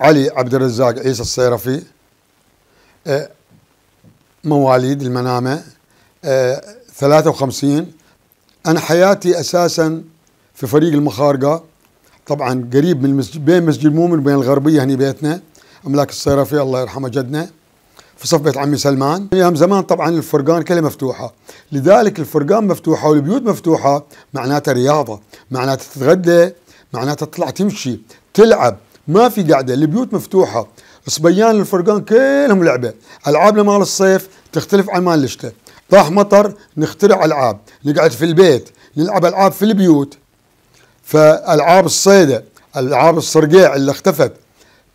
علي عبد الرزاق عيسى الصيرفي آه، مواليد المنامة 53 آه، أنا حياتي أساسا في فريق المخارقة. طبعا قريب من مسجد بين مسجد المؤمن وبين الغربية هني بيتنا أملاك الصيرفي الله يرحمه جدنا في صف بيت عمي سلمان. أيام زمان طبعا الفرقان كلها مفتوحة. لذلك الفرقان مفتوحة والبيوت مفتوحة معناتها رياضة معناتها تتغدى معناتها تطلع تمشي تلعب. ما في قاعدة البيوت مفتوحة صبيان الفرقان كلهم لعبة. العابنا مال الصيف تختلف عن مال الشتاء. طاح مطر نخترع ألعاب نقعد في البيت نلعب ألعاب في البيوت. فألعاب الصيدة ألعاب الصرقيع اللي اختفت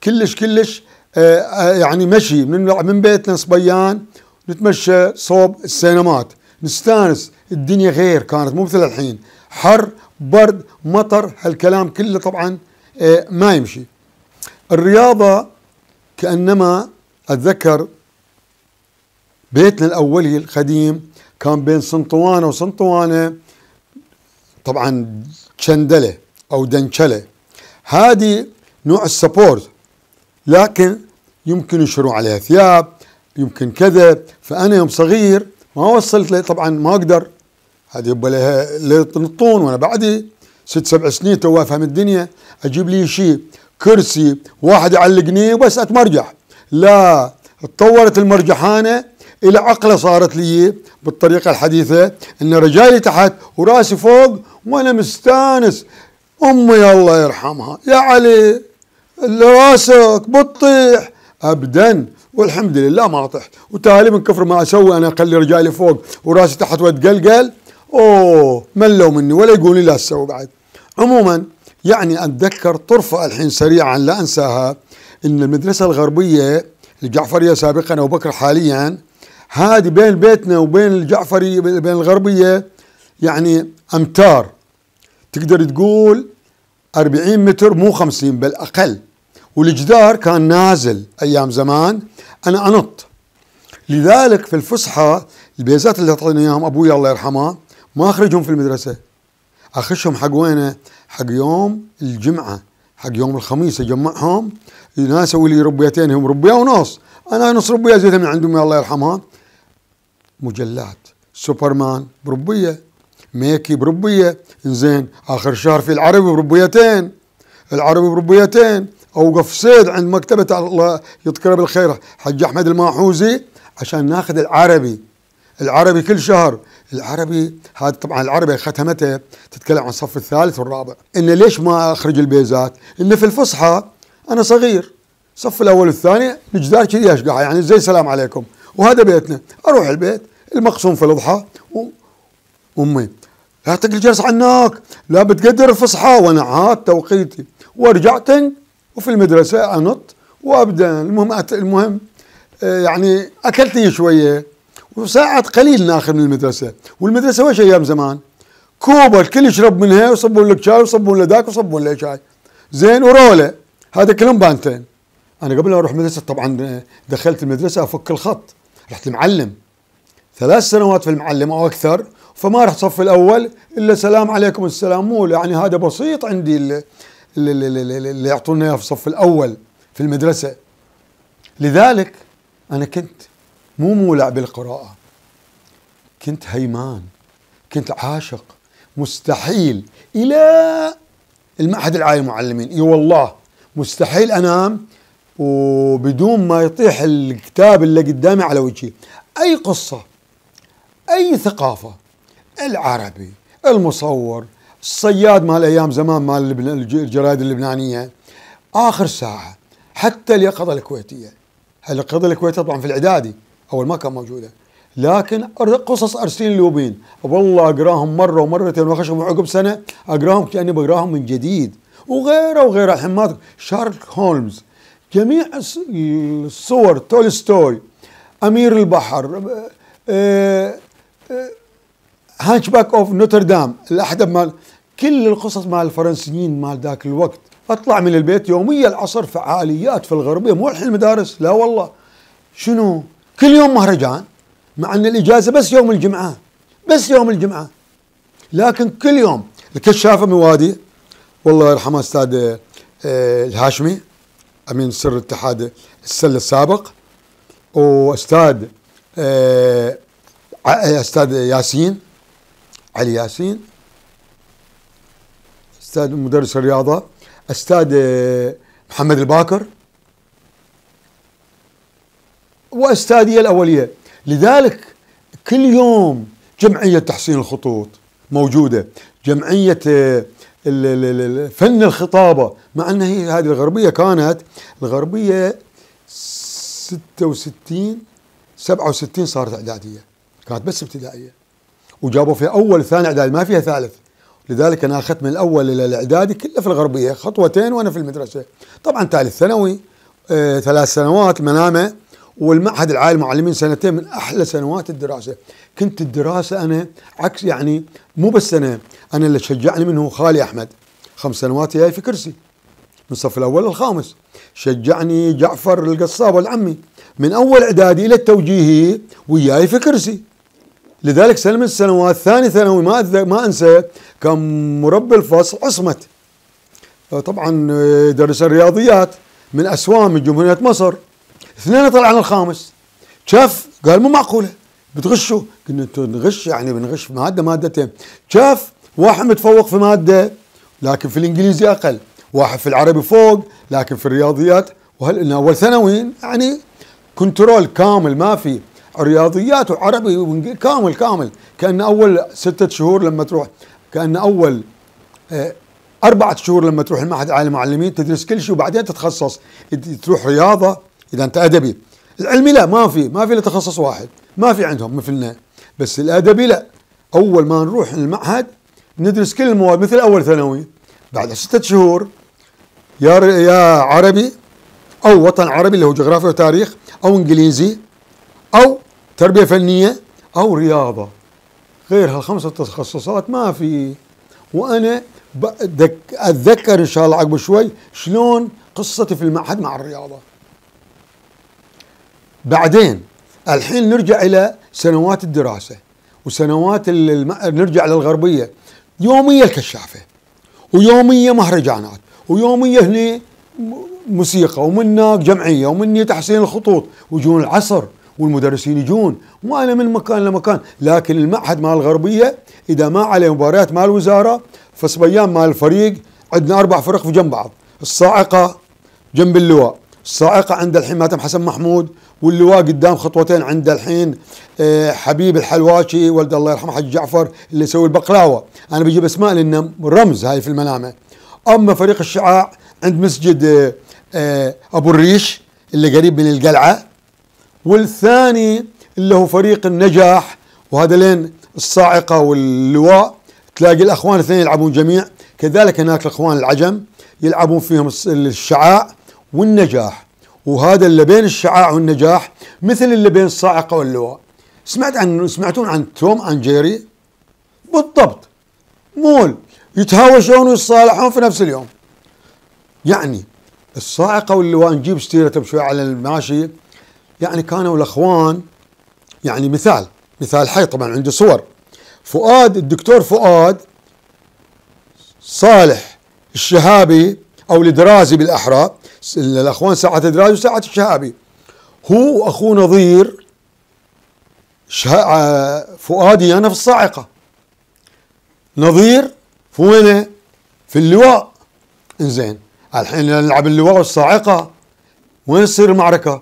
كلش كلش آه، آه، يعني مشي. من من بيتنا صبيان نتمشى صوب السينمات نستانس. الدنيا غير كانت مو مثل الحين. حر برد مطر هالكلام كله طبعا آه، ما يمشي. الرياضة كأنما أتذكر بيتنا الأولي القديم كان بين سنطوانة وسنطوانة طبعا شندلة أو دنشلة. هذه نوع السبورت لكن يمكن يشروا عليها ثياب يمكن كذا. فأنا يوم صغير ما وصلت لي طبعا ما أقدر. هذه يبقى لها للطون وأنا بعدي ست سبع سنين تو أفهم الدنيا. أجيب لي شيء كرسي واحد يعلقني وبس أتمرجح لا تطورت المرجحانة إلى عقلة صارت لي بالطريقة الحديثة أن رجالي تحت وراسي فوق وأنا مستانس. أمي الله يرحمها. يا علي راسك بتطيح. ابدا والحمد لله ما طحت. وتالي من كفر ما أسوي أنا أخلي رجالي فوق وراسي تحت وأتقلقل. أوه ملوا مني ولا يقولي لا تسوي بعد. عموما يعني أتذكر طرفه الحين سريعا لا أنساها إن المدرسة الغربية الجعفرية سابقا أو بكر حاليا هذه بين بيتنا وبين الجعفري بين الغربية يعني أمتار. تقدر تقول 40 متر مو 50 بل أقل. والجدار كان نازل أيام زمان أنا أنط. لذلك في الفسحة البيزات اللي اعطيني إياهم أبوي الله يرحمه ما أخرجهم في المدرسة. أخشهم حق وينه؟ حق يوم الجمعة حق يوم الخميس أجمعهم ناس يسوي لي ربيتين هم ربية ونص أنا نص ربية زيتها من عندهم الله يرحمها. مجلات. سوبرمان بربية. ميكي بربية. زين آخر شهر في العربي بربيتين. العربي بربيتين. أوقف صيد عند مكتبة الله يذكره بالخير حج أحمد الماحوزي عشان ناخذ العربي. العربي كل شهر. العربي هذا طبعا العربي ختمته تتكلم عن الصف الثالث والرابع. إن ليش ما أخرج البيزات؟ إن في الفصحى أنا صغير. الصف الأول والثاني الجدار كذي اشقع يعني زي السلام عليكم. وهذا بيتنا. أروح البيت المقسوم في الأضحى. امي لا تقل جلس عنك. لا بتقدر الفصحى وأنا عاد توقيتي. وأرجع وفي المدرسة أنط. وأبدأ. المهم المهم آه، يعني أكلت لي شوية. وساعات قليل ناخذ من المدرسة. والمدرسة وش أيام زمان؟ كوبا الكل يشرب منها ويصبون لك شاي ويصبون لك ذاك ويصبون لك شاي. زين ورولة. هذا كلهم بانتين. أنا قبل ما أروح مدرسة طبعا دخلت المدرسة أفك الخط. رحت المعلم ثلاث سنوات في المعلم أو أكثر. فما رحت صف الأول إلا سلام عليكم السلام. مو يعني هذا بسيط عندي اللي, اللي, اللي يعطونا إياه في الصف الأول في المدرسة. لذلك أنا كنت مو مولع بالقراءة. كنت هيمان كنت عاشق مستحيل إلى المعهد العالي للمعلمين. إي والله مستحيل أنام وبدون ما يطيح الكتاب اللي قدامي على وجهي. أي قصة أي ثقافة العربي المصور الصياد مال أيام زمان مال الجرايد اللبنانية. آخر ساعة حتى اليقظة الكويتية. اليقظه الكويتية طبعا في الإعدادي؟ أول ما كان موجودة. لكن قصص أرسين لوبين والله أقراهم مرة ومرتين وأخشهم عقب سنة. أقراهم كأني بقراهم من جديد. وغيره وغيره. الحين ما شارلوك هولمز. جميع الصور. تولستوي. أمير البحر. Hunchback of Notre Dame. الأحدب مال كل القصص مال الفرنسيين مال ذاك الوقت. أطلع من البيت يوميا العصر. فعاليات في الغربية. مو الحين المدارس لا والله. شنو؟ كل يوم مهرجان مع إن الإجازة بس يوم الجمعة بس يوم الجمعة. لكن كل يوم الكشافه من وادي والله يرحمه أستاذ آه، الهاشمي أمين سر الاتحاد السله السابق وأستاذ آه، أستاذ ياسين علي ياسين أستاذ مدرس الرياضة أستاذ آه، محمد الباكر واستاذيه الأولية. لذلك كل يوم جمعية تحسين الخطوط موجودة. جمعية آه، فن الخطابة. مع إن هي هذه الغربية كانت الغربية 66 67 صارت إعدادية. كانت بس ابتدائية. وجابوا فيها أول ثاني اعدادي ما فيها ثالث. لذلك أنا أخذت من الأول إلى الإعدادي كله في الغربية خطوتين وأنا في المدرسة. طبعا ثالث ثانوي آه ثلاث سنوات منامة. والمعهد العالي معلمين سنتين من أحلى سنوات الدراسة. كنت الدراسة أنا عكس يعني مو بس أنا أنا اللي شجعني منه خالي أحمد. خمس سنوات جاي في كرسي. من الصف الأول للخامس. شجعني جعفر القصاب والعمي. من أول إعدادي إلى التوجيهي وياي في كرسي. لذلك سنة من السنوات ثاني ثانوي ما ما أنسى كان مربي الفصل عصمت. طبعا درس الرياضيات. من أسوان من جمهورية مصر. اثنين طلعنا الخامس. شاف؟ قال مو معقولة. بتغشوا. قلنا نغش يعني بنغش مادة مادتين. شاف؟ واحد متفوق في مادة لكن في الإنجليزي أقل. واحد في العربي فوق لكن في الرياضيات. وهل أول ثانوي يعني كنترول كامل ما في. رياضيات وعربي كامل كامل. كأن أول ستة شهور لما تروح كأن أول آه، أربعة شهور لما تروح المعهد العالي المعلمين تدرس كل شيء وبعدين تتخصص. تروح رياضة إذا أنت أدبي. العلمي لا ما في ما في تخصص واحد. ما في عندهم مثلنا. بس الأدبي لا. أول ما نروح المعهد ندرس كل المواد مثل أول ثانوي. بعد ستة شهور يا يا عربي أو وطن عربي اللي هو جغرافيا وتاريخ أو إنجليزي أو تربية فنية أو رياضة. غير هالخمسة تخصصات ما في. وأنا أتذكر إن شاء الله عقب شوي شلون قصتي في المعهد مع الرياضة. بعدين الحين نرجع إلى سنوات الدراسة وسنوات نرجع للغربية يومية الكشافة ويومية مهرجانات ويومية هني موسيقى ومن هناك جمعية ومني تحسين الخطوط ويجون العصر والمدرسين يجون وأنا من مكان لمكان. لكن المعهد مال الغربية إذا ما عليه مباريات مال الوزارة فصبيان مال الفريق عندنا أربع فرق في جنب بعض الصاعقة جنب اللواء. الصاعقه عند الحين ماتم حسن محمود واللواء قدام خطوتين عند الحين آه، حبيب الحلواشي ولد الله يرحمه حج جعفر اللي يسوي البقلاوة. أنا بجيب أسماء لأنه رمز هاي في المنامة. أما فريق الشعاع عند مسجد آه، آه، أبو الريش اللي قريب من القلعة. والثاني اللي هو فريق النجاح وهذا لين الصاعقة واللواء. تلاقي الأخوان الاثنين يلعبون جميع. كذلك هناك الأخوان العجم يلعبون فيهم الشعاع. والنجاح. وهذا اللي بين الشعاع والنجاح مثل اللي بين الصاعقة واللواء. سمعت عن سمعتون عن توم عن جيري؟ بالضبط. مول. يتهاوشون ويتصالحون في نفس اليوم. يعني الصاعقة واللواء نجيب ستيرة بشوي على الماشي. يعني كانوا الأخوان. يعني مثال. مثال حي طبعا عندي صور. فؤاد الدكتور فؤاد صالح الشهابي أو الدرازي بالأحرى الأخوان ساعة الدرازي وساعة الشهابي. هو وأخوه نظير فؤادي أنا في الصاعقة. نظير في وينه؟ في اللواء. إنزين. الحين نلعب اللواء والصاعقة. وين تصير المعركة؟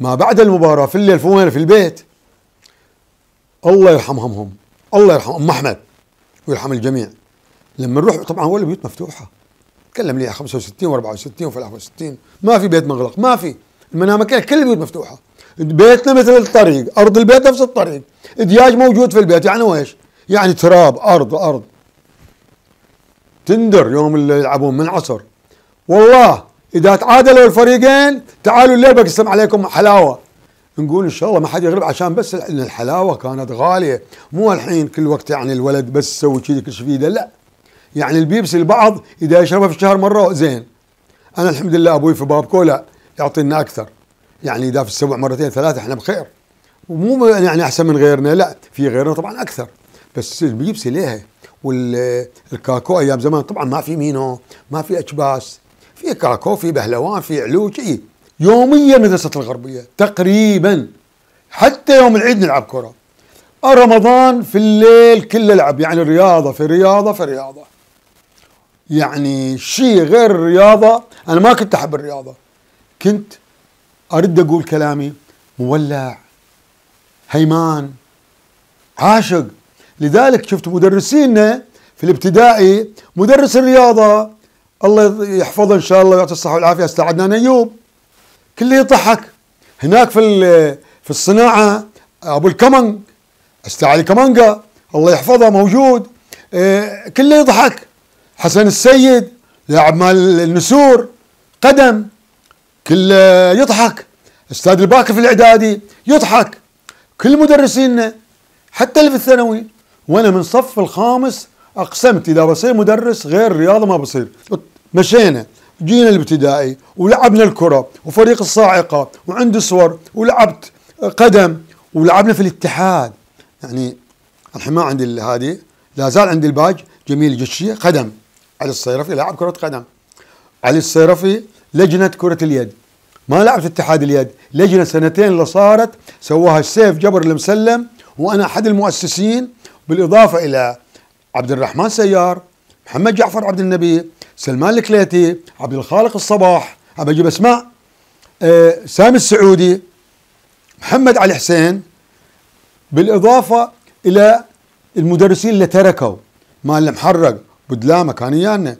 ما بعد المباراة في الليل في وين في البيت. الله يرحمهم هم. الله يرحم أم أحمد ويرحم الجميع. لما نروح طبعا هو البيوت مفتوحة. تكلم لي 65 و64 و63 ما في بيت مغلق ما في. المنام كل البيوت مفتوحة. بيتنا مثل الطريق أرض البيت نفس الطريق. دياج موجود في البيت يعني ويش يعني تراب أرض أرض. تندر يوم اللي يلعبون من عصر. والله إذا تعادلوا الفريقين تعالوا الليل بقسم عليكم حلاوة. نقول إن شاء الله ما حد يغلب عشان بس ان الحلاوة كانت غالية. مو الحين كل وقت يعني الولد بس يسوي كذي كل شيء لا. يعني البيبسي البعض إذا يشربها في الشهر مرة زين. أنا الحمد لله أبوي في بابكو لا يعطينا أكثر. يعني إذا في السبع مرتين ثلاثة إحنا بخير. ومو يعني أحسن من غيرنا لا في غيرنا طبعا أكثر. بس البيبسي ليها والكاكو أيام زمان طبعا ما في مينو ما في اكباس في كاكو في بهلوان في علوج إيه. يوميا مدرسة الغربية تقريبا. حتى يوم العيد نلعب كرة. رمضان في الليل كله لعب يعني رياضة في رياضة في رياضة. يعني شيء غير الرياضة. أنا ما كنت أحب الرياضة. كنت أرد أقول كلامي مولع هيمان عاشق. لذلك شفت مدرسينا في الابتدائي مدرس الرياضة الله يحفظه إن شاء الله ويعطي الصحة والعافية أستاذ عدنان أيوب. كله يضحك. هناك في في الصناعة أبو الكمنج أستاذ علي كمانجا الله يحفظه موجود. إيه كله يضحك. حسن السيد لاعب مال النسور قدم كله يضحك. أستاذ الباكر في الإعدادي يضحك. كل مدرسينا حتى اللي في الثانوي وأنا من صف الخامس أقسمت إذا بصير مدرس غير الرياضه ما بصير. مشينا جينا الابتدائي ولعبنا الكرة وفريق الصاعقة وعندي صور ولعبت قدم ولعبنا في الاتحاد. يعني الحين ما عندي هذه لا زال عندي الباج جميل جشي قدم. علي الصيرفي لاعب كرة قدم. علي الصيرفي لجنة كرة اليد. ما لعب في اتحاد اليد. لجنة سنتين اللي صارت سواها السيف جبر المسلم وأنا أحد المؤسسين بالإضافة إلى عبد الرحمن سيار محمد جعفر عبد النبي سلمان الكليتي عبد الخالق الصباح أبى أجيب أسماء آه سامي السعودي محمد علي حسين بالإضافة إلى المدرسين اللي تركوا. مال المحرق بدلامه كان ويانا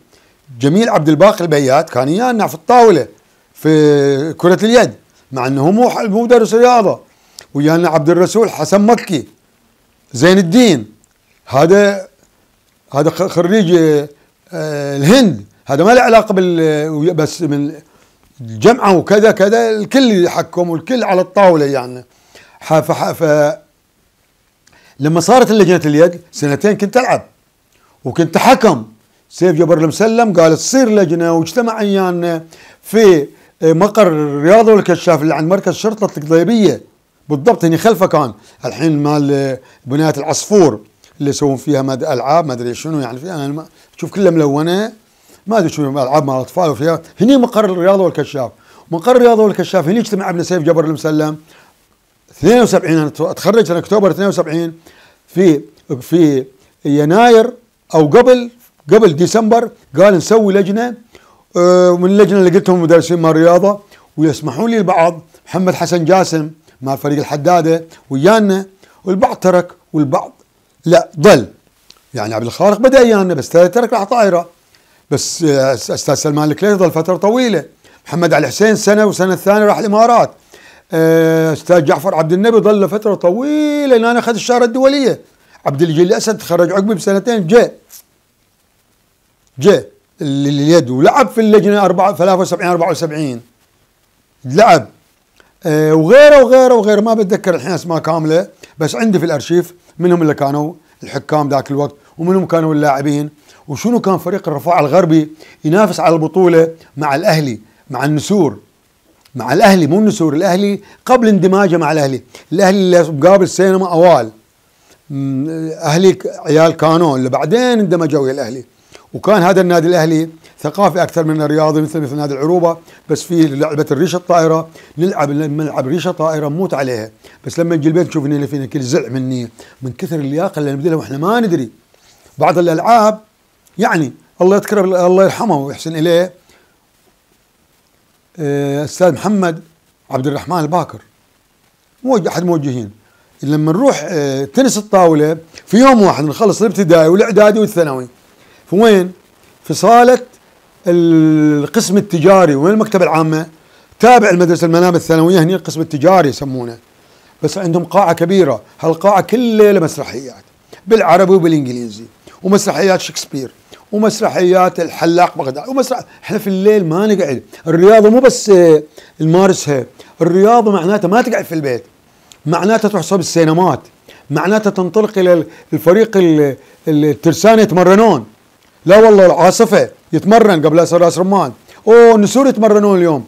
جميل عبد الباقي البيات كان ويانا في الطاولة في كرة اليد مع إنه مو مو مدرس رياضة. ويانا عبد الرسول حسن مكي زين الدين. هذا هذا خريج آه، الهند. هذا ما له علاقة بال بس من الجامعة وكذا كذا الكل يحكم والكل على الطاولة يعني. ف لما صارت لجنة اليد سنتين كنت ألعب. وكنت حكم. سيف جبر المسلم قال تصير لجنة واجتمع ايانا في مقر الرياضه والكشاف اللي عند مركز شرطة القضيبية. بالضبط هني خلفه كان. الحين مال بناية العصفور اللي يسوون فيها مد ألعاب ما أدري شنو يعني فيها أنا شوف كلها ملونة. ما أدري شنو العاب مال الاطفال وفيها. هني مقر الرياضه والكشاف. مقر الرياضه والكشاف هني اجتمع ابن سيف جبر المسلم. 72 أنا أتخرج سنه اكتوبر 72 في في يناير أو قبل قبل ديسمبر قال نسوي لجنة آه، من اللجنة اللي قلتهم مدرسين مال الرياضة ويسمحون لي البعض محمد حسن جاسم مال فريق الحدادة ويانا والبعض ترك والبعض لا ضل. يعني عبد الخالق بدأ ويانا بس ترك راح طائرة. بس آه، أستاذ سلمان الكليث ظل فترة طويلة. محمد علي حسين سنة والسنة الثانية راح الإمارات. آه، أستاذ جعفر عبد النبي ظل فترة طويلة لأن اخذ الشاره الدولية. عبد الجليل الأسد تخرج عقبي بسنتين جاء. جاء اليد ولعب في اللجنة 73 74 لعب. آه وغيره وغيره وغيره. ما بتذكر الحين أسماء كاملة بس عندي في الأرشيف منهم اللي كانوا الحكام ذاك الوقت ومنهم كانوا اللاعبين. وشنو كان فريق الرفاع الغربي ينافس على البطولة مع الأهلي مع النسور؟ مع الأهلي مو النسور الأهلي قبل اندماجه مع الأهلي. الأهلي اللي مقابل سينما أوال. أهلي عيال كانوا اللي بعدين اندمجوا ويا الأهلي. وكان هذا النادي الأهلي ثقافي أكثر من الرياضي مثل مثل نادي العروبة بس في لعبة الريشه الطائرة. نلعب لما نلعب ريشة طائرة نموت عليها. بس لما نجي البيت نشوف اللي فينا كل زع مني من كثر اللياقة اللي نبذلها وإحنا ما ندري. بعض الألعاب يعني الله يذكره الله يرحمه ويحسن إليه. آه، أستاذ محمد عبد الرحمن الباكر. موجه أحد موجهين. لما نروح آه، تنس الطاولة في يوم واحد نخلص الابتدائي والإعدادي والثانوي. في وين؟ في صالة القسم التجاري. وين المكتبة العامة؟ تابع المدرسة المنابر الثانوية هني القسم التجاري يسمونه. بس عندهم قاعة كبيرة. هالقاعة كل ليلة مسرحيات بالعربي وبالإنجليزي. ومسرحيات شكسبير. ومسرحيات الحلاق بغداد. ومسرح إحنا في الليل ما نقعد. الرياضة مو بس نمارسها. الرياضة معناتها ما تقعد في البيت. معناتها صوب السينمات. معناتها تنطلق إلى الفريق الترسانة يتمرنون. لا والله العاصفة يتمرن قبل راس رمان. اوه النسور يتمرنون اليوم.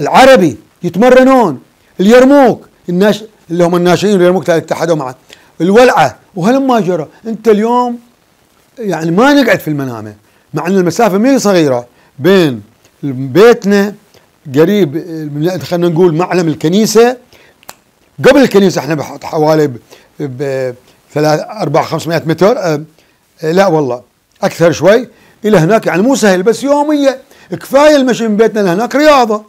العربي يتمرنون. اليرموك الناش اللي هم الناشئين اليرموك اتحدوا معه الولعة. وهلما جرى؟ أنت اليوم يعني ما نقعد في المنامة. مع إن المسافة هي صغيرة بين بيتنا قريب خلينا نقول معلم الكنيسة قبل الكنيسة إحنا حوالي ب ب 4 500 متر آه لا والله أكثر شوي إلى هناك يعني مو سهل بس يومية كفاية المشي من بيتنا لهناك رياضة.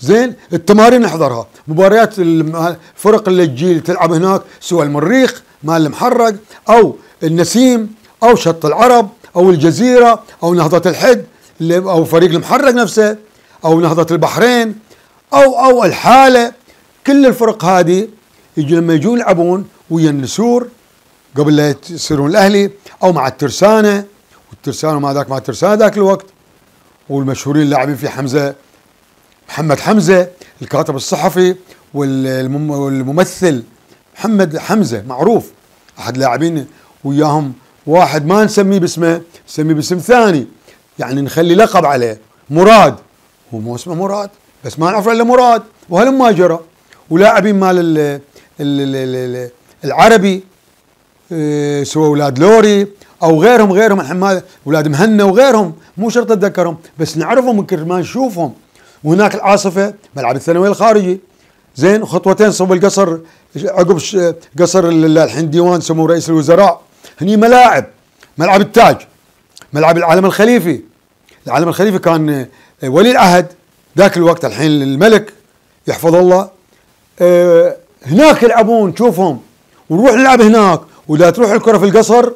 زين؟ التمارين نحضرها. مباريات الفرق اللي تجي تلعب هناك سواء المريخ مال المحرق أو النسيم أو شط العرب أو الجزيرة أو نهضة الحد أو فريق المحرق نفسه أو نهضة البحرين أو أو الحالة. كل الفرق هذه يجي لما يجون يلعبون ويا النسور قبل لا يصيرون الأهلي أو مع الترسانة والترسانة ما ذاك مع الترسانة ذاك الوقت والمشهورين اللاعبين في حمزة محمد حمزة الكاتب الصحفي والممثل محمد حمزة معروف. أحد لاعبين وياهم واحد ما نسميه باسمه نسميه باسم ثاني. يعني نخلي لقب عليه مراد. هو مو اسمه مراد بس ما نعرف إلا مراد وهل ما جرى ولاعبين مال العربي إيه، سواء أولاد لوري أو غيرهم غيرهم الحين أولاد مهنا وغيرهم مو شرط أتذكرهم بس نعرفهم ما نشوفهم. وهناك العاصفة ملعب الثانوي الخارجي. زين خطوتين صوب القصر عقب قصر الحين ديوان سمو رئيس الوزراء. هني ملاعب ملعب التاج ملعب العالم الخليفي. العالم الخليفي كان ولي العهد. ذاك الوقت الحين الملك يحفظ الله. هناك يلعبون شوفهم ونروح نلعب هناك واذا تروح الكرة في القصر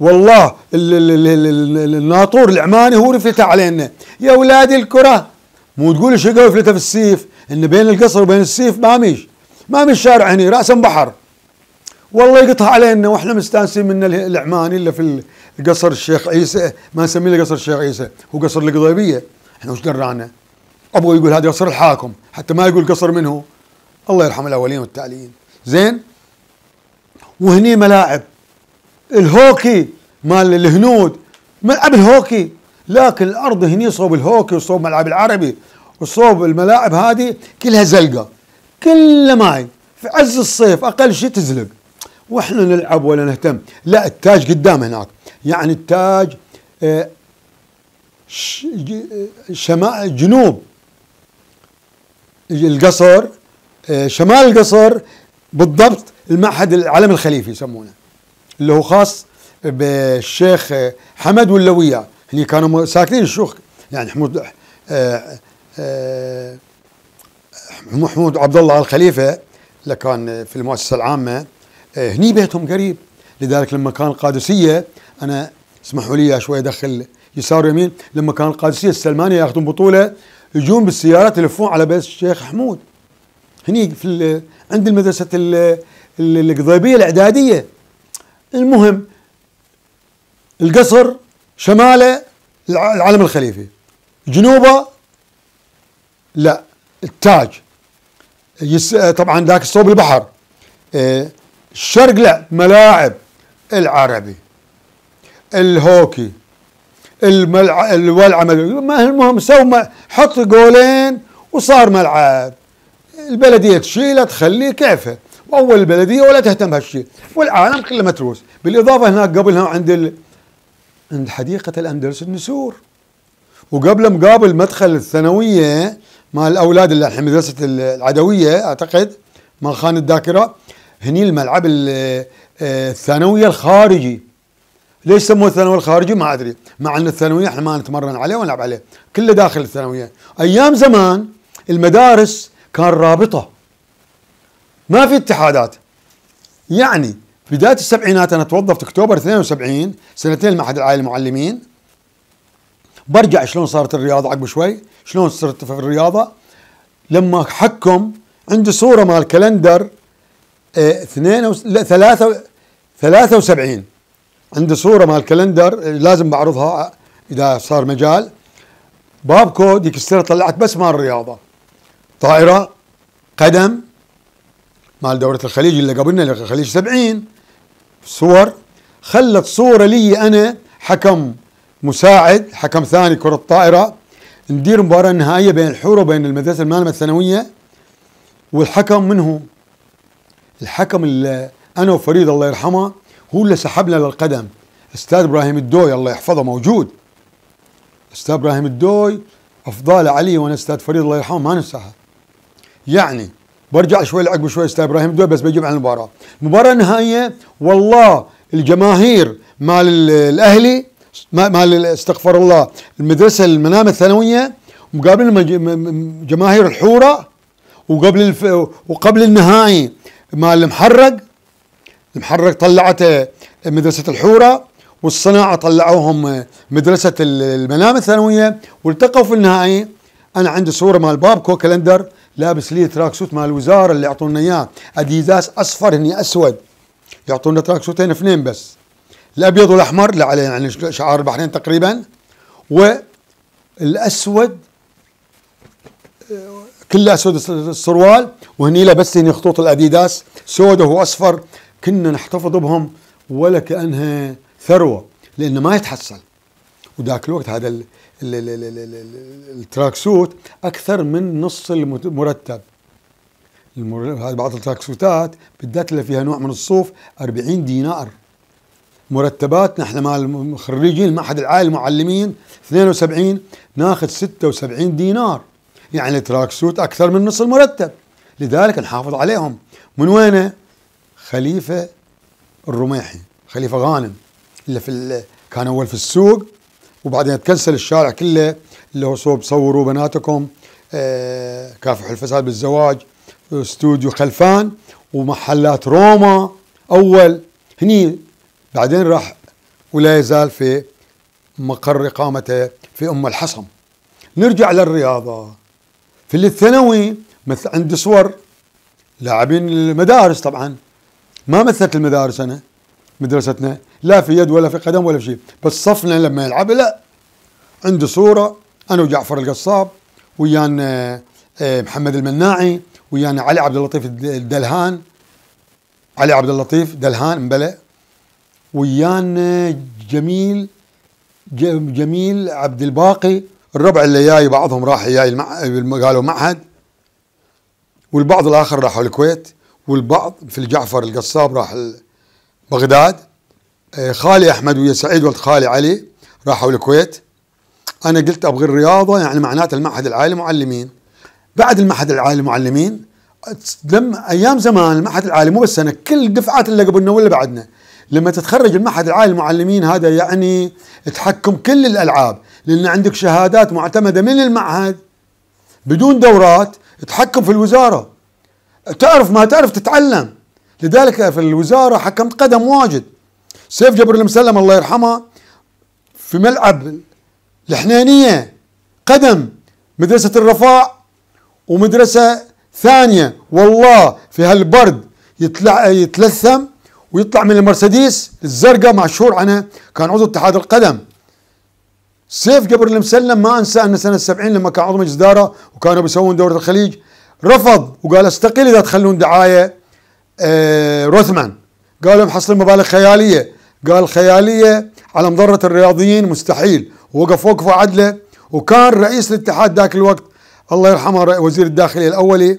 والله الناطور العماني هو رفلته علينا. يا اولادي الكرة مو تقول شو قوي في السيف؟ إن بين القصر وبين السيف ما ميش ما مش شارع هني راسا بحر والله يقطع علينا وإحنا مستانسين من العماني الا في القصر الشيخ عيسى ما نسميه قصر الشيخ عيسى هو قصر القضيبية. إحنا وش درانا ابو يقول هذا قصر الحاكم حتى ما يقول قصر منه الله يرحم الأولين والتاليين. زين؟ وهني ملاعب. الهوكي مال الهنود. ملعب الهوكي. لكن الأرض هني صوب الهوكي وصوب ملعب العربي وصوب الملاعب هذه كلها زلقة. كلها ماي في عز الصيف أقل شيء تزلق. وإحنا نلعب ولا نهتم. لا التاج قدام هناك. يعني التاج آه، شمال جنوب. القصر. آه، شمال القصر بالضبط المعهد العلم الخليفي يسمونه اللي هو خاص بالشيخ حمد واللوية. هني كانوا ساكنين الشيوخ يعني حمود آه، آه، محمود عبد الله الخليفة اللي كان في المؤسسة العامة. آه، هني بيتهم قريب. لذلك لما كان القادسية أنا اسمحوا لي شوي أدخل يسار يمين لما كان القادسية السلمانية ياخذون بطولة يجون بالسيارات يلفون على بيت الشيخ حمود. هني في عند المدرسة القضيبية الإعدادية. المهم القصر شماله العلم الخليفي. جنوبه لا التاج. يس طبعا ذاك صوب البحر. إيه، الشرق لا ملاعب العربي الهوكي الملع... الولعة المهم سوى حط جولين وصار ملعب. البلدية تشيله تخليه كيفه وأول البلدية ولا تهتم بهالشيء والعالم كله متروس. بالإضافة هناك قبلها عند ال... عند حديقة الأندلس النسور. وقبل مقابل مدخل الثانوية مال الاولاد اللي الحين مدرسة العدوية أعتقد ما خان الذاكرة هني الملعب آه، الثانوية الخارجي. ليش سموه الثانوي الخارجي؟ ما أدري. مع أن الثانوية إحنا ما نتمرن عليه ونلعب عليه. كله داخل الثانوية. أيام زمان المدارس كان رابطه. ما في اتحادات. يعني في بداية السبعينات أنا توظفت أكتوبر 72 سنتين المعهد العالي للمعلمين برجع شلون صارت الرياضة؟ عقب شوي. شلون صرت في الرياضة؟ لما حكم عندي صورة مال calendar آه اثنين لا ثلاثة ثلاثة وسبعين. عندي صورة مال calendar لازم بعرضها إذا صار مجال. بابكو ديك السنة طلعت بس مال الرياضة طائرة قدم مال دورة الخليج اللي قبلنا الخليج 70 صور. خلت صورة لي أنا حكم مساعد حكم ثاني كرة طائرة. ندير مباراة نهائية بين الحورة وبين المدرسة المعلمة الثانوية. والحكم منه الحكم اللي أنا وفريد الله يرحمه هو اللي سحبنا للقدم. أستاذ إبراهيم الدوي الله يحفظه موجود. أستاذ إبراهيم الدوي افضال علي وأنا أستاذ فريد الله يرحمه ما ننساها. يعني برجع شوي لعقب شوي أستاذ إبراهيم دول بس بجيب عن المباراة. المباراه النهائيه والله الجماهير مال الأهلي مال استغفر الله المدرسة المنام الثانوية مقابل جماهير الحورة وقبل الف... وقبل النهائي مال المحرق. المحرق طلعته مدرسة الحورة والصناعة طلعوهم مدرسة المنامة الثانوية والتقوا في النهائي. أنا عندي صورة مال بابكو calendar لابس لي track suit مال الوزارة اللي يعطونا إياه. أديداس أصفر هني أسود. يعطونا track suit ين اثنين بس. الابيض والاحمر اللي عليه يعني شعار البحرين تقريبا. والأسود كله أسود السروال وهني له بس هني خطوط الأديداس. سودة واصفر كنا نحتفظ بهم ولا كأنها ثروة لأنه ما يتحصل. وذاك الوقت هذا ال track suit أكثر من نص المرتب هذه بعض ال track suit ات بالذات اللي فيها نوع من الصوف 40 دينار. مرتبات نحن مع خريجين المعهد العالي المعلمين 72 ناخذ 76 دينار. يعني ال track suit أكثر من نص المرتب. لذلك نحافظ عليهم. من وينه؟ خليفة الرميحي خليفة غانم اللي في كان أول في السوق. وبعدين تكنسل الشارع كله اللي هو صوب صوروا بناتكم آه كافحوا الفساد بالزواج استوديو خلفان ومحلات روما أول. هني بعدين راح ولا يزال في مقر إقامته في أم الحصم نرجع للرياضة. في الثانوي مثل عندي صور لاعبين المدارس طبعا. ما مثلت المدارس أنا. مدرستنا لا في يد ولا في قدم ولا في شيء. بس صفنا لما يلعب لا. عندي صورة. أنا وجعفر القصاب ويانا آه، محمد المناعي ويانا علي عبد اللطيف الدلهان. علي عبد اللطيف دلهان مبلى ويانا جميل جميل عبد الباقي. الربع اللي جاي بعضهم راح جاي المع... قالوا معهد. والبعض الآخر راحوا الكويت. والبعض في الجعفر القصاب راح بغداد آه، خالي أحمد ويا سعيد ولد خالي علي راحوا الكويت. أنا قلت أبغى الرياضة يعني معناته المعهد العالي معلمين. بعد المعهد العالي معلمين لما أيام زمان المعهد العالي مو بس أنا كل الدفعات اللي قبلنا واللي بعدنا. لما تتخرج المعهد العالي المعلمين هذا يعني تحكم كل الألعاب. لأن عندك شهادات معتمدة من المعهد بدون دورات تحكم في الوزارة. تعرف ما تعرف تتعلم. لذلك في الوزارة حكمت قدم واجد. سيف جبر المسلم الله يرحمه في ملعب الحنينية قدم مدرسة الرفاع ومدرسة ثانية والله في هالبرد يطلع يتلثم ويطلع من المرسيدس الزرقاء مشهور عنه كان عضو اتحاد القدم. سيف جبر المسلم ما أنسى أن سنة 70 لما كان عضو مجلس إدارة وكانوا بيسوون دورة الخليج رفض وقال استقيل إذا تخلون دعاية آه روثمان. قالوا محصل مبالغ خيالية. قال خيالية على مضرة الرياضيين مستحيل. وقف وقفه عدلة. وكان رئيس الاتحاد ذاك الوقت الله يرحمه وزير الداخلية الأولي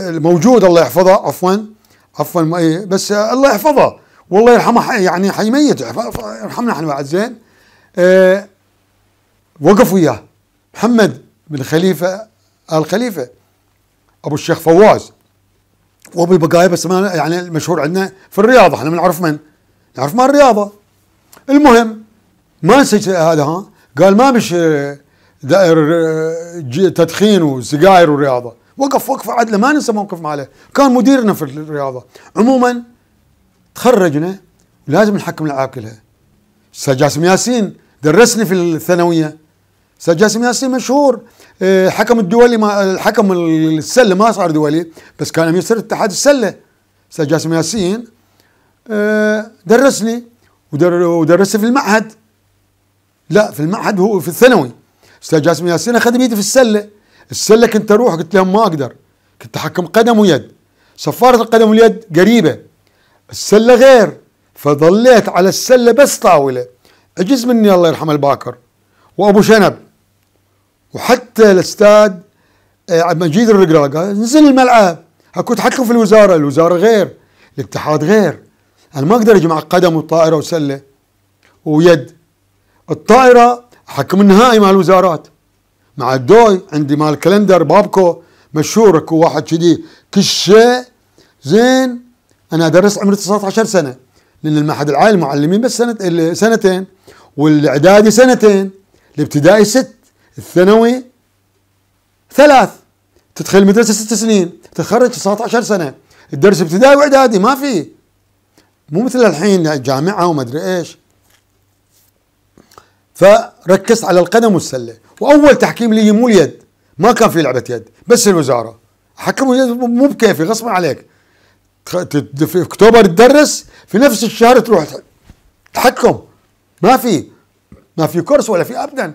موجود الله يحفظه عفوا. عفوا بس الله يحفظه. والله يرحمه يعني حيميت يرحمنا إحنا بعد زين. أه وقف وياه. محمد بن خليفة آل خليفة. أبو الشيخ فواز. وابو البقايا بس ما يعني المشهور عندنا في الرياضة إحنا بنعرف من؟ نعرف ما الرياضة. المهم ما نسيت هذا ها؟ قال ما بش دائر تدخين وسجاير ورياضة. وقف وقفه عدله ما ننسى موقف ماله كان مديرنا في الرياضة. عموما تخرجنا لازم نحكم الالعاب كلها أستاذ جاسم ياسين درسني في الثانوية. أستاذ جاسم ياسين مشهور. آه، حكم الدولي ما الحكم السلة ما صار دولي بس كان يصير اتحاد السلة أستاذ جاسم ياسين آه، درسني ودرسني في المعهد. لا في المعهد هو في الثانوي. أستاذ جاسم ياسين أخذ بيدي في السلة. السلة كنت أروح قلت لهم ما أقدر. كنت أحكم قدم ويد. صفاره القدم واليد قريبة. السلة غير. فظليت على السلة بس طاولة. عجز مني الله يرحمه الباكر. وأبو شنب. وحتى الاستاذ آه، مجيد الرقراق نزل الملعب. اكو تحكم في الوزارة الوزارة غير الاتحاد غير. أنا ما أقدر أجمع قدم وطائرة وسلة ويد. الطائرة حكم النهائي مع الوزارات. مع الدوي عندي مال كالندر بابكو مشهور اكو واحد كذي كشة. زين أنا ادرس عمري 19 سنة. لأن المعهد العالي معلمين بس سنه سنتين والإعدادي سنتين الابتدائي ست. الثانوي ثلاث. تدخل المدرسة ست سنين تتخرج 19 سنة. الدرس ابتدائي وإعدادي ما في. مو مثل الحين جامعة وما أدري إيش. فركزت على القدم والسلة. وأول تحكيم لي مو اليد ما كان في لعبة يد بس الوزارة. حكموا اليد مو بكيفي غصبا عليك. في أكتوبر تدرس في نفس الشهر تروح تحكم. ما في ما في كورس ولا في ابدا.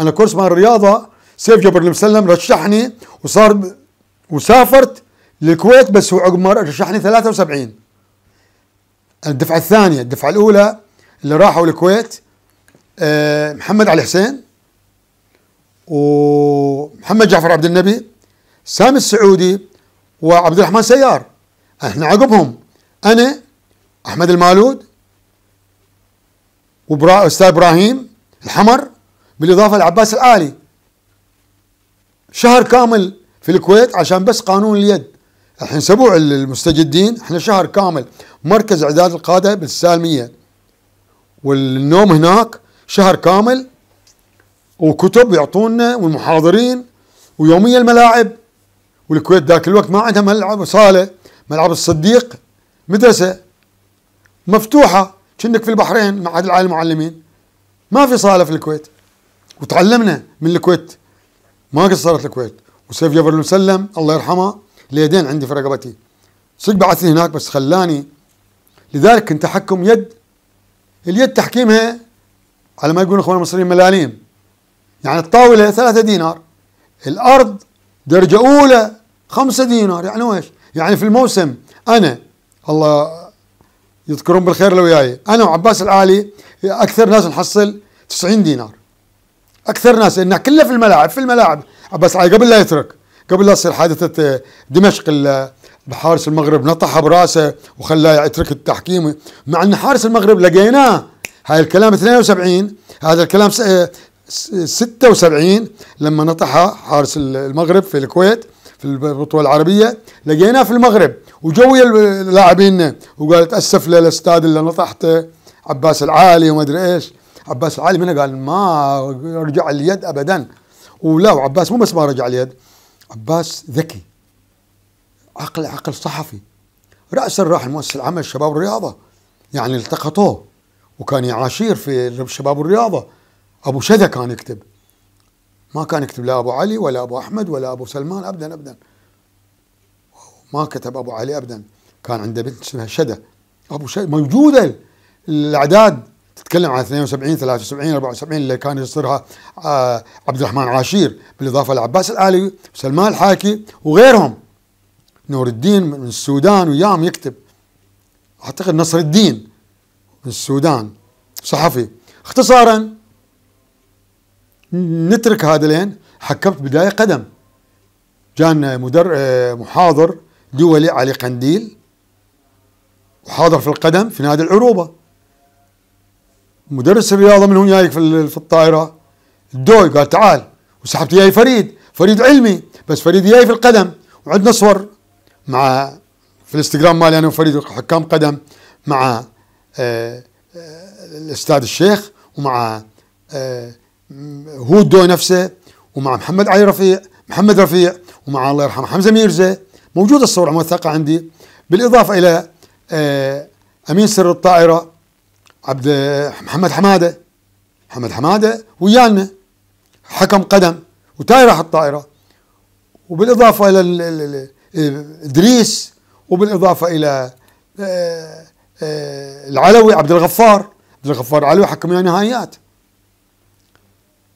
أنا كورس مال الرياضة سيف جبر المسلم رشحني وصار وسافرت للكويت بس هو عقب ما رشحني 73 الدفعة الثانية الدفعة الأولى اللي راحوا الكويت آه، محمد علي حسين ومحمد جعفر عبد النبي سامي السعودي وعبد الرحمن سيار. إحنا عقبهم. أنا أحمد المالود واستاذ إبراهيم الحمر بالإضافة لعباس العالي شهر كامل في الكويت عشان بس قانون اليد. الحين سبوع المستجدين إحنا شهر كامل مركز اعداد القادة بالسالمية. والنوم هناك شهر كامل وكتب يعطونا والمحاضرين ويوميا الملاعب. والكويت ذاك الوقت ما عندها ملعب صاله ملعب الصديق مدرسة مفتوحة كأنك في البحرين معهد العالي المعلمين. ما في صالة في الكويت. وتعلمنا من الكويت. ما قصرت الكويت. وسيف جبر المسلم الله يرحمه اليدين عندي في رقبتي. صدق بعثني هناك بس خلاني. لذلك كنت أحكم يد. اليد تحكيمها على ما يقولون أخوان المصريين ملاليم. يعني الطاولة ثلاثة دينار. الأرض درجة أولى خمسة دينار. يعني ويش؟ يعني في الموسم أنا الله يذكرون بالخير لو وياي. أنا وعباس العالي أكثر ناس نحصل 90 دينار. أكثر ناس لأن كله في الملاعب في الملاعب. عباس العالي قبل لا يترك قبل لا تصير حادثة دمشق بحارس المغرب نطحها براسه وخلاه يترك التحكيم. مع إن حارس المغرب لقيناه. هاي الكلام 72 هذا الكلام 76 لما نطحها حارس المغرب في الكويت في البطولة العربية لقيناه في المغرب. وجوي اللاعبين وقال تأسف للأستاذ اللي نطحته عباس العالي وما أدري إيش. عباس العالي منه قال ما رجع اليد ابدا. ولا وعباس مو بس ما رجع اليد عباس ذكي. عقل عقل صحفي. رأسا راح المؤسسة العامة للشباب والرياضة. يعني التقطوه. وكان يعاشير في شباب والرياضة. أبو شذا كان يكتب. ما كان يكتب لا أبو علي ولا أبو أحمد ولا أبو سلمان أبدا أبدا. ما كتب أبو علي أبدا. كان عنده بنت اسمها شذا. أبو شذا موجودة. الأعداد تتكلم عن 72 73 74 اللي كان يصيرها آه عبد الرحمن عاشير بالإضافة لعباس العالي وسلمان الحاكي وغيرهم. نور الدين من السودان وياهم يكتب. أعتقد نصر الدين من السودان صحفي. اختصارا نترك هذا لين حكمت بداية قدم. جانا مدر آه، محاضر دولي علي قنديل. وحاضر في القدم في نادي العروبة. مدرس الرياضه من هون جايك في الطائرة. الدوي قال تعال. وسحبت وياي فريد. فريد علمي. بس فريد جاي في القدم. وعندنا صور مع في الإنستغرام مالي أنا وفريد حكام قدم مع آه، آه، الأستاذ الشيخ ومع آه، هو الدوي نفسه ومع محمد علي رفيع محمد رفيع ومع الله يرحمه حمزة ميرزا. موجودة الصور موثقة عندي. بالإضافة إلى أمين سر الطائرة. عبد محمد حمادة. محمد حمادة ويانا. حكم قدم وتاي راح الطائرة. وبالإضافة إلى إدريس وبالإضافة إلى آه، آه، العلوي عبد الغفار. عبد الغفار العلوي حكم ويا نهائيات.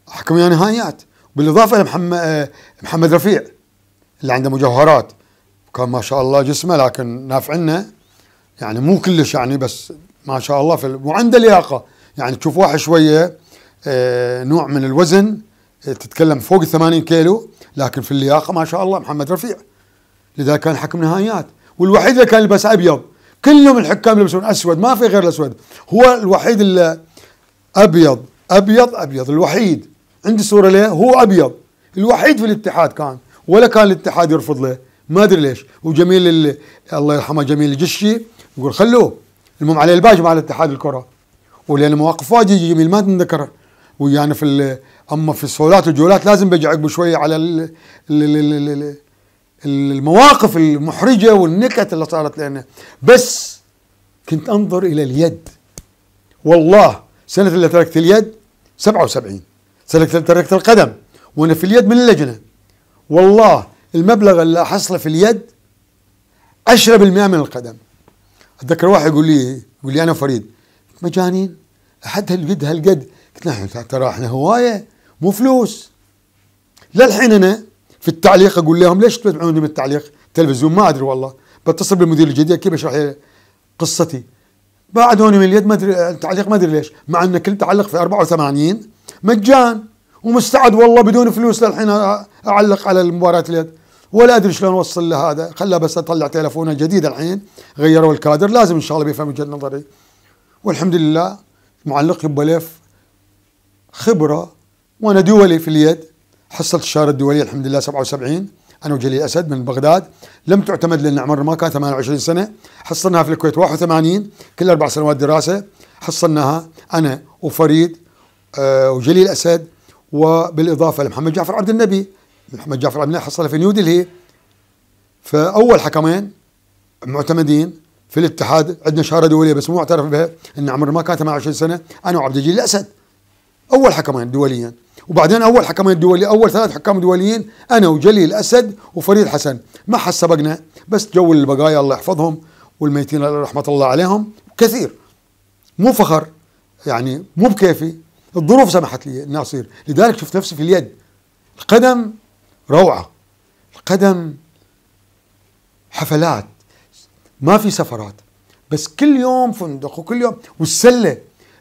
حكم ويا نهائيات. بالاضافه إلى محمد آه، محمد رفيع اللي عنده مجوهرات. كان ما شاء الله جسمه لكن نافعنا. يعني مو كلش يعني بس ما شاء الله في وعنده لياقه يعني تشوف واحد شوية آه نوع من الوزن آه تتكلم فوق ال 80 كيلو لكن في اللياقه ما شاء الله محمد رفيع. لذلك كان حكم نهائيات. والوحيد اللي كان يلبس أبيض. كلهم الحكام يلبسون أسود ما في غير الأسود. هو الوحيد اللي أبيض أبيض أبيض الوحيد. عندي صورة له هو أبيض. الوحيد في الاتحاد كان. ولا كان الاتحاد يرفض له. ما أدري ليش. وجميل ال... الله يرحمه جميل الجشي. يقول خلوه. المهم علي الباجي مع الاتحاد الكرة. ولأن مواقف واجد جميل ما تنذكر. ويانا في أما في الصولات والجولات لازم بيجي عقب شوية على ال ال المواقف المحرجة والنكت اللي صارت لنا. بس كنت أنظر إلى اليد. والله سنة اللي تركت اليد 77 سنة اللي تركت القدم. وأنا في اليد من اللجنة. والله المبلغ اللي أحصله في اليد 10% من القدم. أتذكر واحد يقول لي يقول لي أنا فريد مجانين؟ احد هالقد هالقد قلت له ترى إحنا هواية مو فلوس. للحين أنا في التعليق أقول لهم ليش تدعوني من التعليق تلفزيون ما أدري والله بتصل بالمدير الجديد كيف اشرح قصتي. بعدوني من اليد ما ادري التعليق ما أدري ليش مع إن كنت أعلق في 84 مجان ومستعد والله بدون فلوس للحين أعلق على المباراه اليد. ولا أدري شلون اوصل له هذا خلاه بس أطلع تلفونه جديد الحين غيروا الكادر. لازم إن شاء الله بيفهم وجهة نظري. والحمد لله معلق بليف خبرة وأنا دولي في اليد. حصلت الشهادة الدولية الحمد لله 77 أنا وجليل أسد من بغداد. لم تعتمد لأن عمرنا ما كان 28 سنة. حصلناها في الكويت 81 كل أربع سنوات دراسة حصلناها أنا وفريد آه وجليل أسد وبالإضافة لمحمد جعفر عبد النبي. محمد جعفر عبد حصلها في نيودلهي فأول حكمين معتمدين في الاتحاد. عندنا شهادة دولية بس مو معترف بها إن عمرنا ما كان 28 سنة. أنا وعبد الجليل الأسد. أول حكمين دوليا. وبعدين أول حكمين دولي أول ثلاث حكام دوليين أنا وجليل اسد وفريد حسن. ما حد سبقنا بس جو البقايا الله يحفظهم والميتين رحمة الله عليهم. كثير. مو فخر يعني مو بكيفي. الظروف سمحت لي اني أصير. لذلك شفت نفسي في اليد. القدم روعة. القدم حفلات. ما في سفرات. بس كل يوم فندق وكل يوم. والسلة.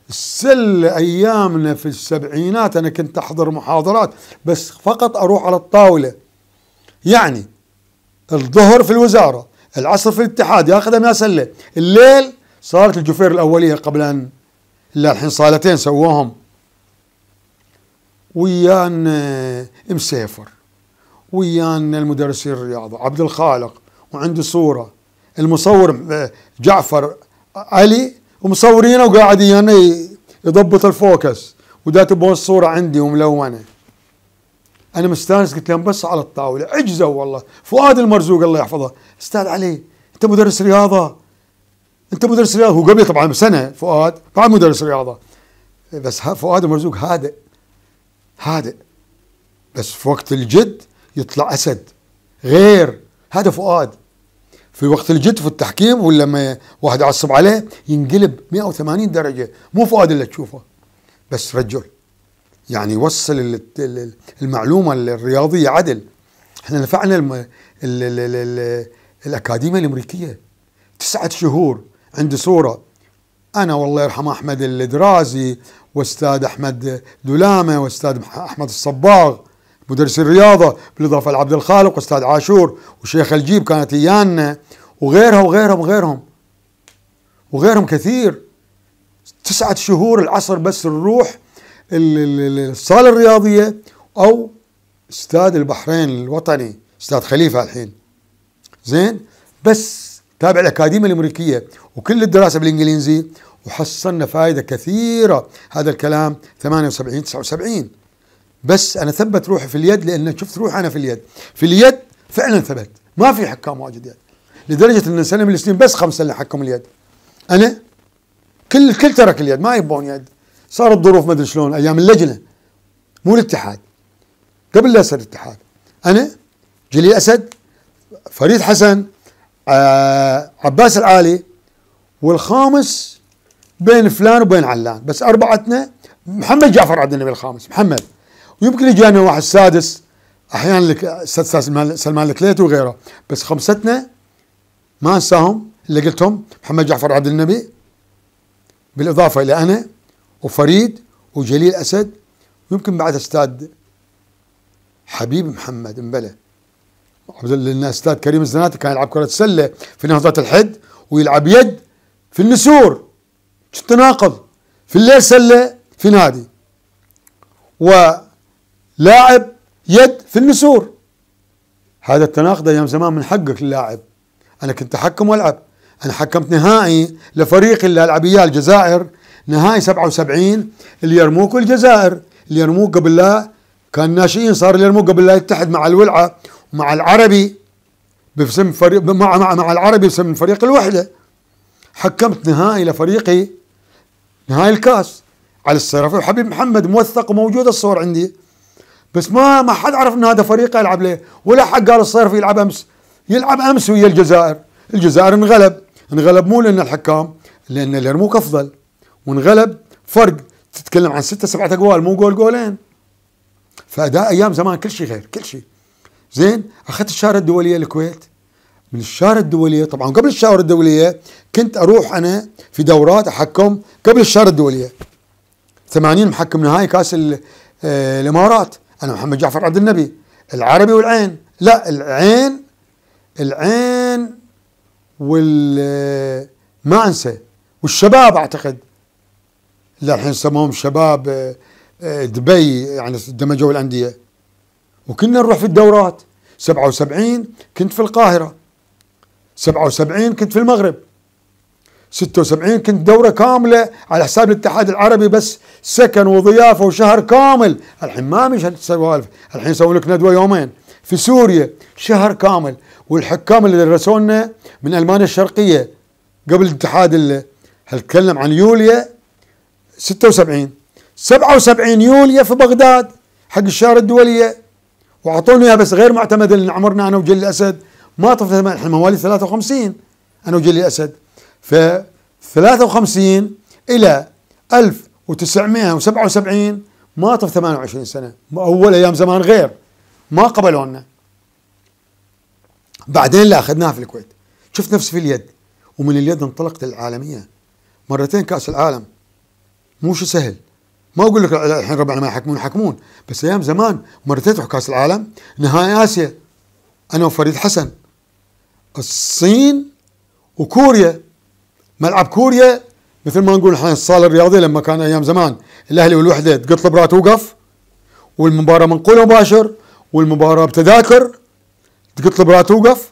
السلة أيامنا في السبعينات أنا كنت أحضر محاضرات. بس فقط أروح على الطاولة. يعني الظهر في الوزارة العصر في الاتحاد ياخذها من سلة. الليل صارت الجفير الأولية قبل أن إلا الحين صالتين سووهم. ويانا مسيفر ويانا المدرسين الرياضه عبد الخالق وعنده صورة. المصور جعفر علي ومصورينه وقاعد يانا يضبط الفوكس. ودا تبون الصورة عندي وملونة. أنا مستانس قلت لهم بس على الطاولة. عجزوا والله. فؤاد المرزوق الله يحفظه. أستاذ علي أنت مدرس رياضة؟ أنت مدرس رياضة؟ هو قبل طبعا سنه فؤاد. بعد مدرس رياضة. بس فؤاد المرزوق هادئ. هادئ. بس في وقت الجد يطلع أسد. غير هذا فؤاد. في وقت الجد في التحكيم ولا ما واحد يعصب عليه ينقلب 180 درجة. مو فؤاد اللي تشوفه بس رجل. يعني يوصل المعلومة الرياضية عدل. إحنا نفعنا الم... ال... ال... ال... ال... الأكاديمية الأمريكية. تسعة شهور عندي صورة. أنا والله يرحمه أحمد الدرازي وأستاذ أحمد دلامه وأستاذ أحمد الصباغ. مدرس الرياضة بالإضافة لعبد الخالق وأستاذ عاشور وشيخ الجيب كانت ايانا وغيرها وغيرهم وغيرهم. وغيرهم كثير. تسعة شهور العصر بس نروح الصالة الرياضية أو استاد البحرين الوطني استاد خليفة الحين. زين؟ بس تابع الأكاديمية الأمريكية وكل الدراسة بالإنجليزي وحصلنا فائدة كثيرة. هذا الكلام 78 79 بس أنا ثبت روحي في اليد لأن شفت روحي أنا في اليد. في اليد فعلا ثبت. ما في حكام واجد يد. لدرجة أن سنة من السنين بس خمسة اللي حكم اليد. أنا؟ كل الكل ترك اليد ما يبون يد. صارت ظروف ما أدري شلون أيام اللجنة. مو الاتحاد. قبل لا يصير الاتحاد. أنا؟ جليل أسد فريد حسن آه عباس العالي والخامس بين فلان وبين علان. بس أربعتنا محمد جعفر عبد النبي الخامس محمد. ويمكن يجينا واحد سادس أحيانا لك أستاذ سلمان الكليت وغيره. بس خمستنا ما أنساهم اللي قلتهم محمد جعفر عبد النبي بالإضافة إلى أنا وفريد وجليل أسد ويمكن بعد أستاذ حبيب محمد مبلى. لأن أستاذ كريم الزناتي كان يلعب كرة سله في نهضة الحد ويلعب يد في النسور. تناقض في الليل سلة في نادي. ولاعب يد في النسور. هذا التناقض أيام زمان من حقك اللاعب أنا كنت أحكم وألعب. أنا حكمت نهائي لفريق اللي العب الجزائر نهائي 77 اليرموك والجزائر اليرموك قبل لا كان ناشئين صار اليرموك قبل لا يتحد مع الولعة ومع العربي باسم فريق مع مع مع العربي باسم فريق الوحدة. حكمت نهائي لفريقي نهائي الكاس. على الصرافي وحبيب محمد موثق وموجود الصور عندي. بس ما ما حد عرف ان هذا فريق يلعب ليه. ولا حد قال الصرفي يلعب أمس. يلعب أمس ويا الجزائر. الجزائر انغلب. انغلب مو لأن الحكام لأن اليرموك افضل وانغلب فرق. تتكلم عن ستة سبعة أقوال مو جول جولين. فأداء أيام زمان كل شيء غير كل شيء. زين أخذت الشارة الدولية الكويت من الشارة الدولية طبعا قبل الشارة الدولية كنت أروح أنا في دورات أحكم قبل الشارة الدولية. 80 محكم نهائي كأس آه، الإمارات. أنا محمد جعفر عبد النبي. العربي والعين. لا العين العين وال ما أنسى. والشباب أعتقد. اللي الحين سموهم شباب آه، دبي يعني دمجوا الأندية. وكنا نروح في الدورات. 77 كنت في القاهرة. 77 كنت في المغرب. 76 كنت دورة كاملة على حساب الاتحاد العربي بس سكن وضيافة وشهر كامل. الحين ما مش هالسوالف. الحين يسوون لك ندوة يومين. في سوريا شهر كامل والحكام اللي درسونا من ألمانيا الشرقية قبل الاتحاد اللي هنتكلم عن يوليا 76 77 يوليا في بغداد حق الشارع الدولية وأعطوني اياها بس غير معتمدة لأن عمرنا أنا وجلي اسد ما طفل إحنا مواليد 53 أنا وجلي اسد ف 53 إلى 1977 ما طف 28 سنة. أول أيام زمان غير. ما قبلونا. بعدين لا أخذناها في الكويت. شفت نفسي في اليد ومن اليد انطلقت للعالمية. مرتين كأس العالم. مو شيء سهل. ما أقول لك الحين ربعنا ما يحكمون يحكمون. بس أيام زمان مرتين تروح كأس العالم. نهائي آسيا. أنا وفريد حسن. الصين وكوريا. ملعب كوريا مثل ما نقول الحين الصالة الرياضية لما كان أيام زمان الأهلي والوحدة تقط المباراه توقف والمباراة منقول مباشر والمباراة بتذاكر تقط المباراه توقف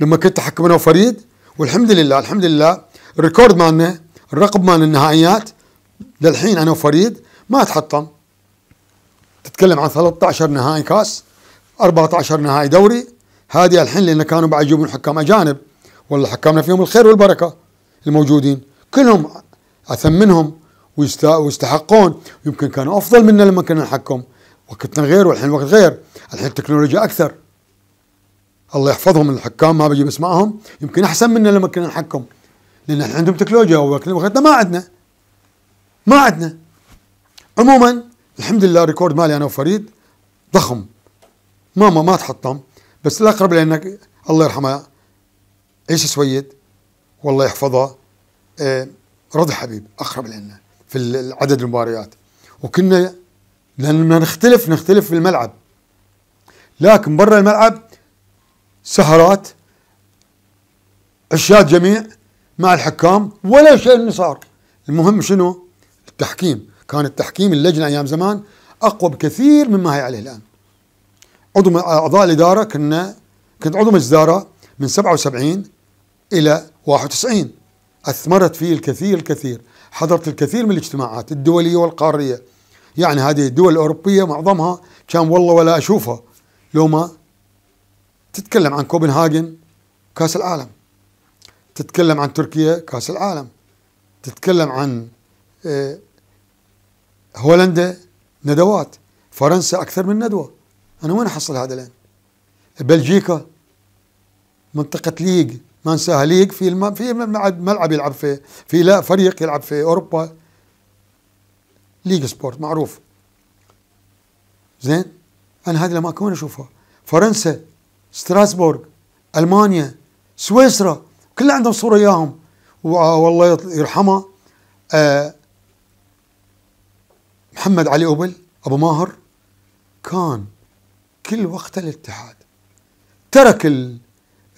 لما كنت احكم أنا وفريد والحمد لله الحمد لله الريكورد مالنا الرقم مال النهائيات للحين أنا وفريد ما تحطم. تتكلم عن 13 نهائي كاس 14 نهائي دوري. هذه الحين لأن كانوا بعد يجيبون حكام أجانب. والله حكامنا فيهم الخير والبركة. الموجودين. كلهم اثمنهم ويستحقون. يمكن كانوا أفضل منا لما كنا نحكم وقتنا غير والحين الوقت غير. الحين التكنولوجيا أكثر. الله يحفظهم الحكام ما بجيب اسمائهم يمكن أحسن منا لما كنا نحكم لأن الحين عندهم تكنولوجيا وقتنا ما عندنا ما عندنا عموما الحمد لله record مالي أنا وفريد ضخم. ما ما ما تحطم. بس الأقرب لأنك الله يرحمه عيسى سويد. والله يحفظه آه رضي حبيب أقرب لنا في عدد المباريات. وكنا لما نختلف نختلف في الملعب. لكن برا الملعب سهرات عشاد جميع مع الحكام ولا شيء صار المهم شنو؟ التحكيم. كان التحكيم اللجنة أيام زمان أقوى بكثير مما هي عليه الآن. عضو أعضاء الإدارة كنا كنت عضو مجلس إدارة من 77 إلى 91 أثمرت فيه الكثير الكثير. حضرت الكثير من الاجتماعات الدولية والقارية. يعني هذه الدول الأوروبية معظمها كان والله ولا أشوفها. لو ما تتكلم عن كوبنهاجن كأس العالم. تتكلم عن تركيا كأس العالم. تتكلم عن آه، هولندا ندوات. فرنسا أكثر من ندوة. أنا وين أحصل هذا الآن؟ بلجيكا منطقة ليغ. ما انساها ليغ في الم... في ملعب يلعب في في لا فريق يلعب في أوروبا. ليغ سبورت معروف. زين؟ أنا هذه الاماكن وين أشوفها. فرنسا ستراسبورغ ألمانيا سويسرا كلها عندهم صورة إياهم. والله يرحمه آه محمد علي أوبل أبو ماهر كان كل وقت الاتحاد ترك ال...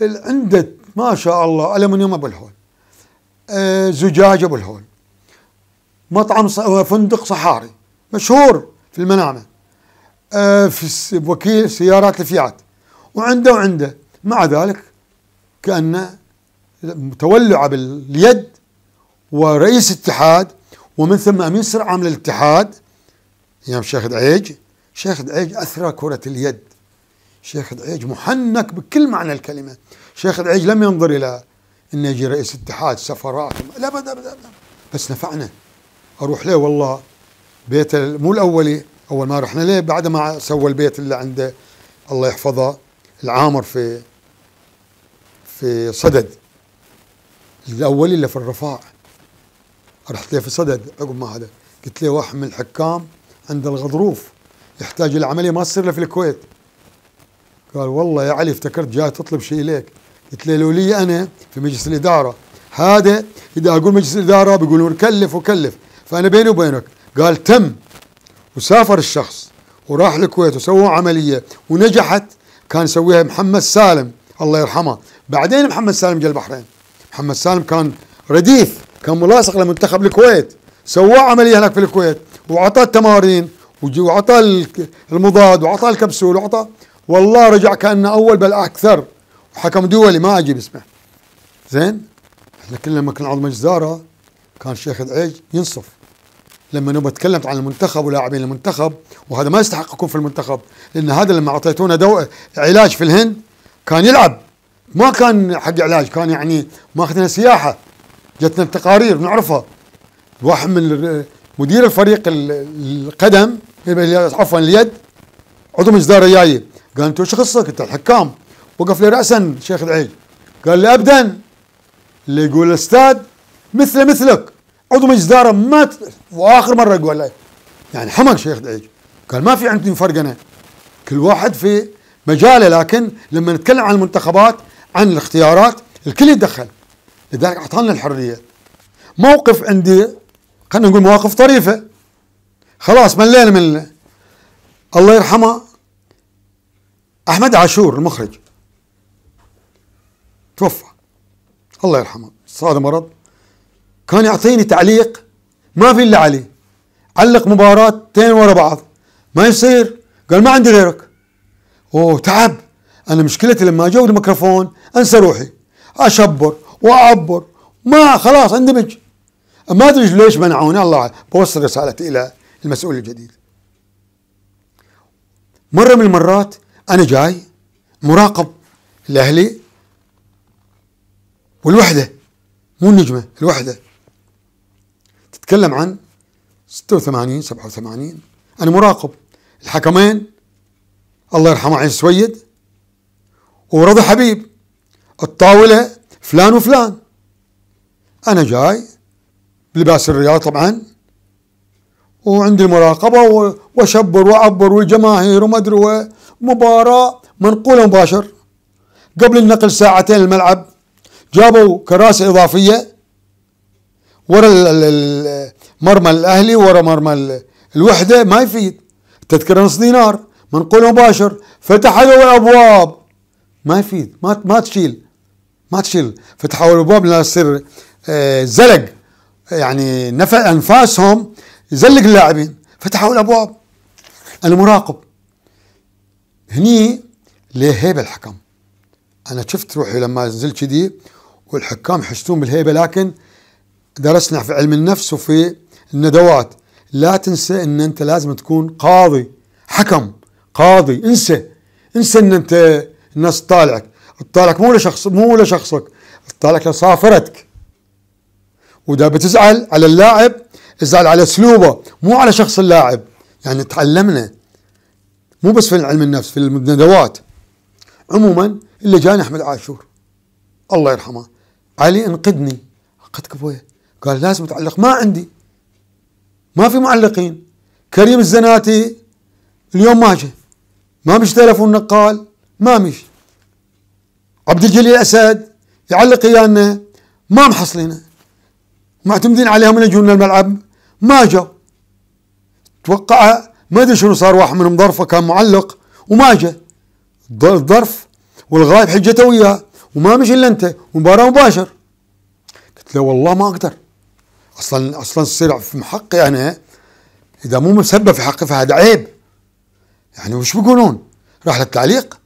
عنده ما شاء الله ألمنيوم أبو الهول. آه زجاج أبو الهول. مطعم فندق صحاري. مشهور في المنامة. آه، في وكيل سيارات الفيات. وعنده وعنده. مع ذلك كأنه متولع باليد ورئيس اتحاد. ومن ثم أمين سر عام الاتحاد أيام شيخ دعيج. شيخ دعيج اثرى كرة اليد. شيخ دعيج محنك بكل معنى الكلمة. شيخ دعيج لم ينظر إلى انه يجي رئيس اتحاد سفرات لا أبدا أبدا بس نفعنا. أروح له والله. بيت مو الأولي أول ما رحنا له بعد ما سوى البيت اللي عنده. الله يحفظه. العامر في في صدد. الأولي اللي في الرفاع. رحت له في صدد؟ عقب ما هذا. قلت له واحد من الحكام عند الغضروف. يحتاج العملية ما تصير له في الكويت. قال والله يا علي افتكرت جاي تطلب شيء ليك. قلت له لو لي أنا في مجلس الإدارة. هذا إذا أقول مجلس الإدارة بيقولون كلف وكلف. فأنا بيني وبينك قال تم. وسافر الشخص وراح الكويت وسووا عملية ونجحت. كان يسويها محمد سالم الله يرحمه. بعدين محمد سالم جاء البحرين. محمد سالم كان رديف كان ملاصق لمنتخب الكويت. سوى عملية هناك في الكويت وعطى التمارين وعطى المضاد وعطى الكبسول وعطى والله رجع كانه أول بل أكثر. وحكم دولي ما أجيب اسمه. زين؟ إحنا كلنا لما كنا عضو مجلس كان الشيخ العيج ينصف. لما نبغى تكلمت عن المنتخب ولاعبين المنتخب وهذا ما يستحق يكون في المنتخب لأن هذا لما أعطيتونا دو علاج في الهند كان يلعب. ما كان حق علاج كان يعني ماخذنا سياحة. جتنا التقارير نعرفها. واحد من مدير الفريق القدم عفوا اليد عضو مجلس إدارة جاي. قال أنتم إيش قصتك؟ أنت الحكام. وقف لي راسا شيخ العيد. قال لي ابدا. اللي يقول الاستاذ مثله مثلك. عضو مجلس إدارة مات وآخر مرة يقول لي يعني حمق شيخ العيد. قال ما في عندي فرق أنا. كل واحد في مجاله لكن لما نتكلم عن المنتخبات عن الاختيارات الكل يتدخل. لذلك أعطانا الحرية. موقف عندي خلينا نقول مواقف طريفة. خلاص ملينا من الله يرحمه. أحمد عاشور المخرج. توفى. الله يرحمه. صاد مرض. كان يعطيني تعليق. ما في إلا عليه علق مباراتين ورا بعض. ما يصير. قال ما عندي غيرك. أوه تعب. أنا مشكلتي لما اجاوب الميكروفون أنسى روحي. أشبر وأعبر. ما خلاص اندمج ما أدري ليش منعوني. الله بوصل رسالتي إلى المسؤول الجديد. مرة من المرات أنا جاي مراقب الاهلي والوحدة مو النجمة الوحدة. تتكلم عن 86 87 أنا مراقب الحكمين. الله يرحمه عين سويد. ورضا حبيب الطاولة فلان وفلان. أنا جاي بلباس الرياض طبعا. وعندي مراقبة وأشبر وأعبر والجماهير وما أدري مباراة منقولة مباشر. قبل النقل ساعتين الملعب جابوا كراسي إضافية ورا مرمى الأهلي ورا مرمى الوحدة. ما يفيد. تذكرة نص دينار. منقول مباشر. فتحوا الأبواب. ما يفيد. ما ما تشيل. ما تشيل. فتحوا الأبواب لا تصير آه، زلق. يعني نفع أنفاسهم يزلق اللاعبين. فتحوا الأبواب. أنا مراقب هني ليه هيبة الحكم؟ أنا شفت روحي لما نزلت كذي والحكام يحسون بالهيبة لكن درسنا في علم النفس وفي الندوات. لا تنسى إن أنت لازم تكون قاضي حكم قاضي. انسى انسى إن أنت الناس تطالعك. تطالعك مو لشخص مو لشخصك تطالعك لصافرتك. وإذا بتزعل على اللاعب ازعل على أسلوبه مو على شخص اللاعب. يعني تعلمنا مو بس في علم النفس في الندوات عموما اللي جاني أحمد عاشور الله يرحمه علي انقذني. انقذك ابويا قال لازم تعلق ما عندي. ما في معلقين. كريم الزناتي اليوم ما جه. ما مش تلفون نقال. ما مش عبد الجليل اسد يعلق إيانا. ما محصلينه. معتمدين عليهم من يجون الملعب. ما جو توقع ما أدري شنو صار واحد منهم ظرفه كان معلق وما جاء. الظرف والغايب حجته وياه وما مشي إلا أنت ومباراة مباشر. قلت له والله ما أقدر. أصلا أصلا تصير في حقي أنا. إذا مو مسبب في حقي فهذا عيب. يعني وش بيقولون؟ راح للتعليق؟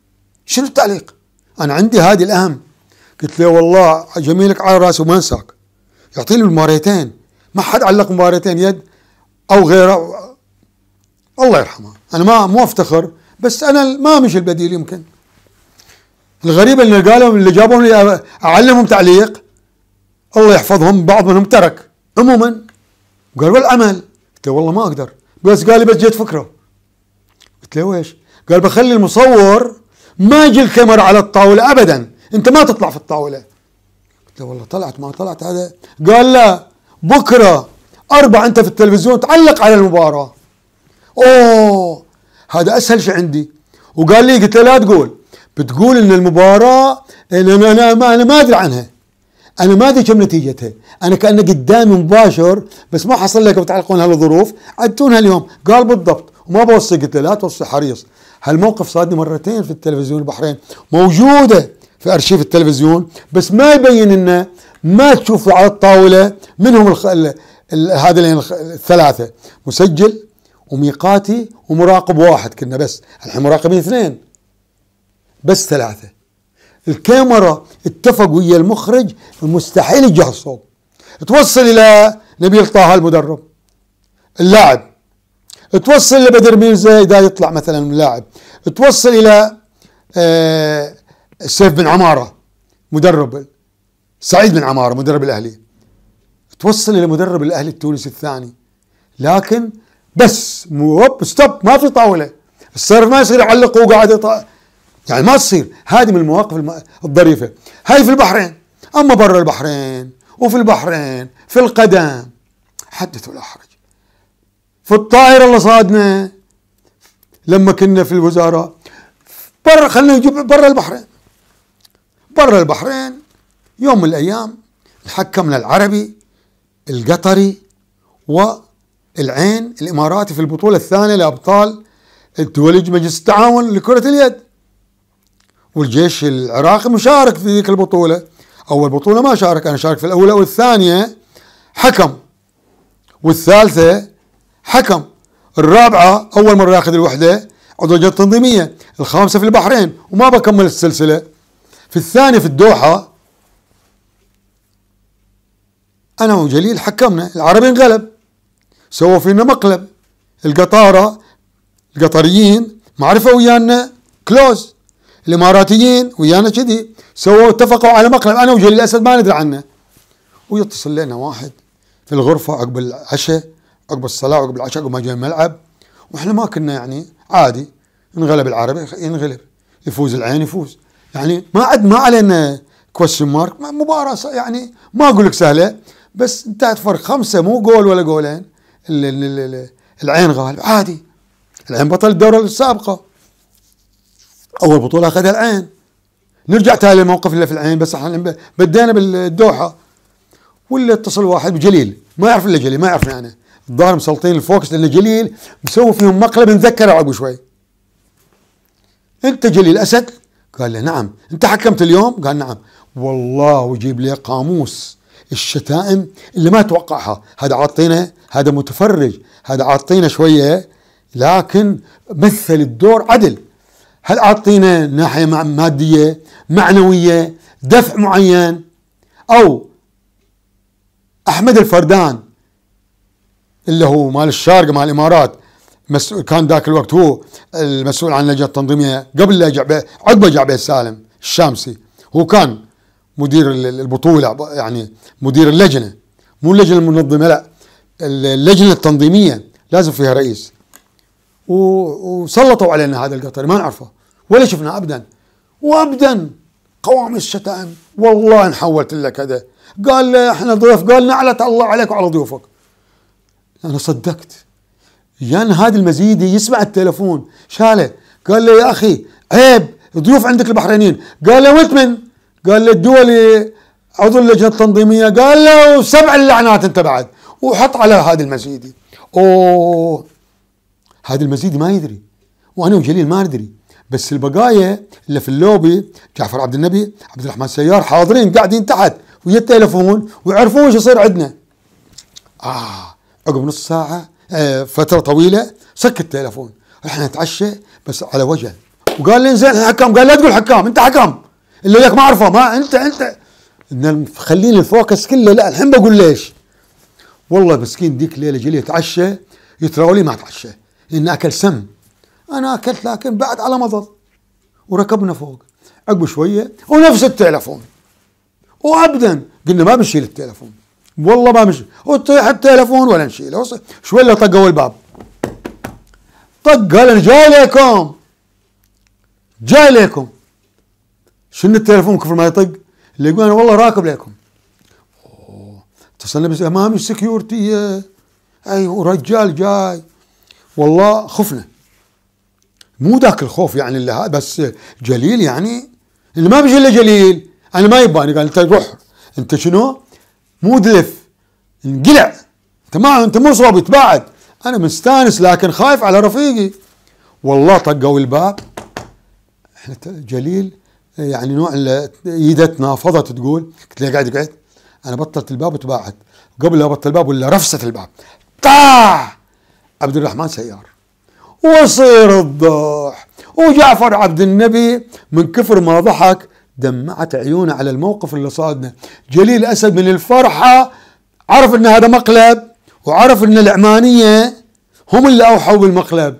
شنو التعليق؟ أنا عندي هذه الأهم. قلت له والله جميلك على رأسي وما أنساك. يعطيني المباريتين. ما حد علق مباريتين يد أو غيره. الله يرحمه. أنا ما مو أفتخر بس أنا ما مش البديل يمكن. الغريب اللي قالوا اللي جابهم لي أعلمهم تعليق الله يحفظهم بعض منهم ترك عموما. قال والعمل قلت له والله ما أقدر. بس قال لي بس جيت فكرة. قلت له ويش؟ قال بخلي المصور ما يجي الكاميرا على الطاولة ابدا. أنت ما تطلع في الطاولة. قلت له والله طلعت ما طلعت. هذا قال لا بكرة أربع أنت في التلفزيون تعلق على المباراة. أوه هذا أسهل شيء عندي. وقال لي قلت له لا تقول. بتقول إن المباراة أنا أنا ما أنا ما أدري عنها. أنا ما أدري كم نتيجتها. أنا كانه قدامي مباشر بس ما حصل لك بتعلقون هالظروف. عدتونها اليوم قال بالضبط. وما بوصي قلت له لا توصي حريص. هالموقف صادني مرتين في التلفزيون البحرين. موجودة في أرشيف التلفزيون بس ما يبين انه ما تشوف على الطاولة. منهم. هذين الثلاثة. مسجل وميقاتي ومراقب واحد كنا بس. الحين مراقبين اثنين. بس ثلاثة. الكاميرا اتفق ويا المخرج مستحيل يجي الصوت توصل إلى نبيل طه المدرب اللاعب. توصل إلى بدر ميرزا إذا يطلع مثلا لاعب. توصل إلى آه سيف بن عمارة مدرب. سعيد بن عمارة مدرب الأهلي. توصل إلى مدرب الأهلي التونسي الثاني. لكن بس موب ستوب ما في طاولة. الصرف ما يصير يعلق وقاعد يعني ما تصير. هذه من المواقف الظريفة. هاي في البحرين. أما برا البحرين وفي البحرين في القدم حدث ولا حرج في الطائره اللي صادنا لما كنا في الوزارة. برا خلينا نجيب برا البحرين. برا البحرين يوم من الأيام حكمنا العربي القطري والعين الاماراتي في البطولة الثانية لأبطال الدول مجلس التعاون لكرة اليد. والجيش العراقي مشارك في ذيك البطولة. أول بطولة ما شارك أنا شارك في الأولى والثانية حكم. والثالثة حكم. الرابعة أول مرة ياخذ الوحدة عضو لجنة تنظيمية. الخامسة في البحرين وما بكمل السلسلة. في الثانية في الدوحة أنا وجليل حكمنا. العربي انغلب. سووا فينا مقلب. القطارة القطريين معرفة ويانا كلوز. الإماراتيين ويانا كذي. سووا اتفقوا على مقلب. أنا وجليل الأسد ما ندري عنه. ويتصل لنا واحد في الغرفة عقب العشاء عقب الصلاة عقب العشاء عقب ما جاي الملعب. وإحنا ما كنا يعني عادي. انغلب العربي ينغلب. يفوز العين يفوز. يعني ما عد ما علينا كويشن مارك مباراة يعني ما أقول لك سهلة. بس انتهت فرق خمسة مو جول ولا جولين. العين غالب. عادي. العين بطل الدورة السابقة. أول بطولة أخذها العين. نرجع تالي الموقف اللي في العين بس إحنا بدينا بالدوحة. ولا اتصل واحد بجليل. ما يعرف إلا جليل ما يعرف يعني. الظاهر مسلطين الفوكس لأن جليل مسوي فيهم مقلب نذكره عقب شوي. أنت جليل أسد؟ قال له نعم. أنت حكمت اليوم؟ قال نعم. والله وجيب لي قاموس. الشتائم اللي ما توقعها. هذا عاطينا هذا متفرج هذا عاطينا شوية لكن مثل الدور عدل. هل أعطينا ناحية مادية معنوية دفع معين؟ أو أحمد الفردان اللي هو مال الشارقة مال الإمارات مسؤول كان ذاك الوقت هو المسؤول عن اللجنة التنظيمية قبل لا عقبة جعبه سالم الشامسي. هو كان مدير البطولة يعني مدير اللجنة. مو اللجنة المنظمة لا. اللجنة التنظيمية لازم فيها رئيس. وسلطوا علينا هذا القطري ما نعرفه. ولا شفناه ابدا. وابدا قوام الشتائم والله ان حولت لك هذا. قال إحنا ضيوف قال نعلة الله عليك وعلى ضيوفك. أنا صدقت. يان هذا المزيدي يسمع التلفون. شاله. قال له يا أخي عيب ضيوف عندك البحرينيين. قال له وانت من؟ قال له الدولي عضو اللجنة التنظيمية قال له سبع اللعنات انت بعد وحط على هذا المزيدي أوه هذا المزيدي ما يدري وأنا وجليل ما ندري. بس البقايا اللي في اللوبي جعفر عبد النبي عبد الرحمن سيار حاضرين قاعدين تحت ويا التلفون ويعرفون إيش يصير عندنا. آه عقب نص ساعة آه فترة طويلة سك التلفون رحنا نتعشى بس على وجه. وقال لي إنزين الحكام قال لا تقول حكام أنت حكام. اللي لك ما ما انت انت خليني ال focus كله لا الحين بقول ليش؟ والله مسكين ديك ليلة جلي يتعشى يتراولي ما تعشى لأن أكل سم. أنا أكلت لكن بعد على مضض وركبنا فوق. عقب شوية ونفس التلفون وابدا قلنا ما بنشيل التلفون والله ما بنشيل. وطيح التلفون ولا نشيله. شوية طقوا الباب. طق قال أنا جاي لكم. جاي لكم. شنو التلفون كفر ما يطق؟ اللي يقول أنا والله راكب لكم. اتصلنا بس أمامي السكيورتي أي رجال جاي. والله خفنا. مو ذاك الخوف يعني اللي بس جليل يعني. اللي ما بيجي إلا جليل. أنا ما يباني قال أنت روح. أنت شنو؟ مو دلف. انقلع. أنت ما أنت مو صوبي تباعد. أنا مستانس لكن خايف على رفيقي. والله طقوا الباب. إحنا جليل. يعني نوع ايدت نافضت تقول قلت له قاعد قاعد أنا بطلت الباب وتباعد قبل لا أبطل الباب ولا رفست الباب. طاح عبد الرحمن سيار. وصير الضح وجعفر عبد النبي من كفر ما ضحك دمعت عيونه على الموقف اللي صادنا. جليل أسد من الفرحة عرف أن هذا مقلب وعرف أن العمانية هم اللي أوحوا بالمقلب.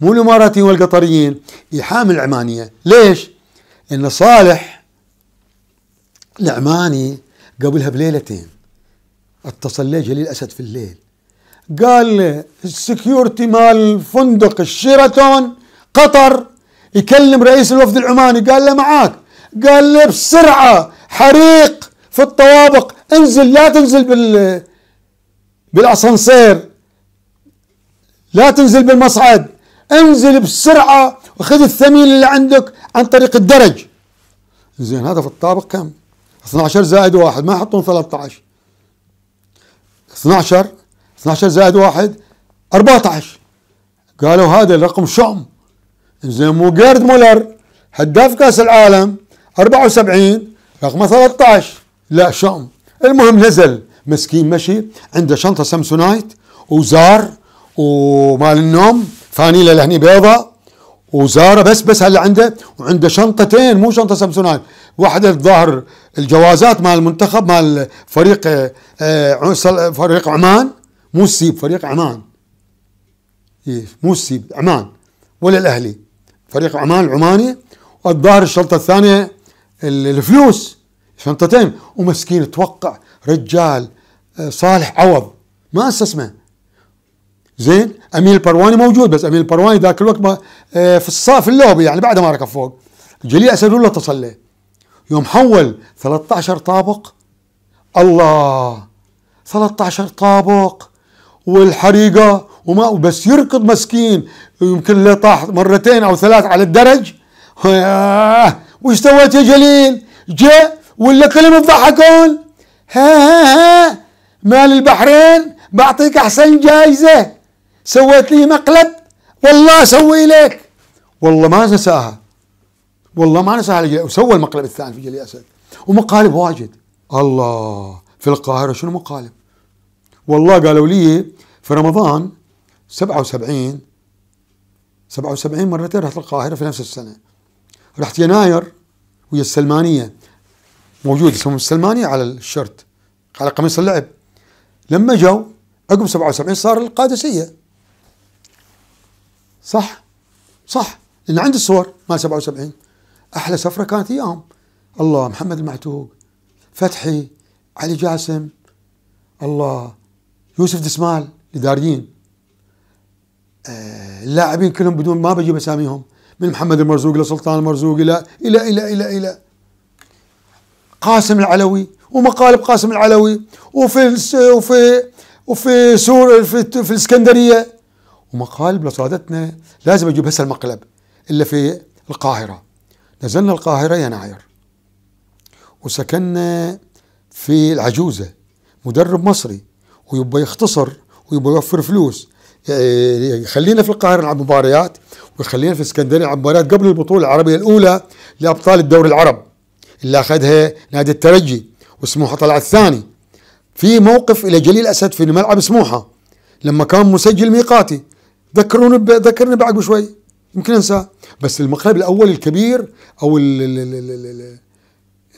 مو الإماراتيين والقطريين يحامي العمانية. ليش؟ إن صالح العماني قبلها بليلتين اتصل لي جليل أسد في الليل. قال ال security مال فندق الشيراتون قطر يكلم رئيس الوفد العماني. قال له معاك. قال لي بسرعة حريق في الطوابق انزل لا تنزل بال بالأسانسير لا تنزل بالمصعد انزل بسرعة. وخذ الثمين اللي عندك عن طريق الدرج. زين هذا في الطابق كم؟ 12 زائد واحد ما يحطون 13 12 12 زائد واحد 14 قالوا هذا الرقم شؤم. زين مو جيرد مولر. هداف كأس العالم 74 رقمه 13 لا شؤم. المهم نزل. مسكين مشي عنده شنطة سامسونايت وزار ومال النوم فانيله لهني بيضة. وزارة بس بس هلا عنده وعنده شنطتين مو شنطة سامسونايت واحدة الظاهر الجوازات مال المنتخب مال فريق آه، فريق عمان مو السيب فريق عمان. إيه، مو السيب عمان ولا الأهلي. فريق عمان العماني والظاهر الشنطة الثانية الفلوس شنطتين. ومسكين توقع رجال آه، صالح عوض. ما انسى اسمه زين؟ امين البرواني موجود بس امين البرواني ذاك الوقت آه، في الصاف اللوبي يعني بعد ما ركب فوق. جليل أسد الله اتصل له يوم حول 13 طابق الله 13 طابق والحريقة وما بس يركض مسكين. يمكن له طاح مرتين أو ثلاث على الدرج. وش سويت يا جليل؟ جاء ولا كلمة تضحكون؟ ها ها ها مال البحرين بعطيك أحسن جايزة. سويت لي مقلب والله أسوي لك والله ما نساها. والله ما نساها وسوى المقلب الثاني في جلي أسد. ومقالب واجد. الله في القاهرة شنو مقالب؟ والله قالوا لي في رمضان 77 77 مرتين رحت القاهرة في نفس السنة. رحت يناير ويا السلمانية. موجود اسمهم السلمانية على الشرت على قميص اللعب. لما جو عقب 77 صار القادسية. صح؟ صح. لأن عندي الصور مال 77 أحلى سفرة كانت إياهم الله محمد المعتوق فتحي علي جاسم. الله يوسف دسمال الإداريين آه اللاعبين كلهم بدون ما بجيب أساميهم. من محمد المرزوق لسلطان المرزوق إلى إلى إلى إلى إلى. قاسم العلوي ومقالب قاسم العلوي وفي وفي وفي سور في, في الإسكندرية. ومقالب لصادتنا لازم أجيب هسه المقلب إلا في القاهرة. نزلنا القاهرة يناير وسكننا في العجوزة مدرب مصري ويبغى يختصر ويبغى يوفر فلوس. يخلينا في القاهرة نلعب مباريات ويخلينا في اسكندرية نلعب مباريات قبل البطولة العربية الأولى لأبطال الدوري العرب. اللي أخذها نادي الترجي وسموحة طلع الثاني في موقف إلى جليل أسد في ملعب سموحة لما كان مسجل ميقاتي. ذكروني. ذكرني بعد شوي يمكن انساه بس المقلب الأول الكبير أو ال... ال... ال... ال...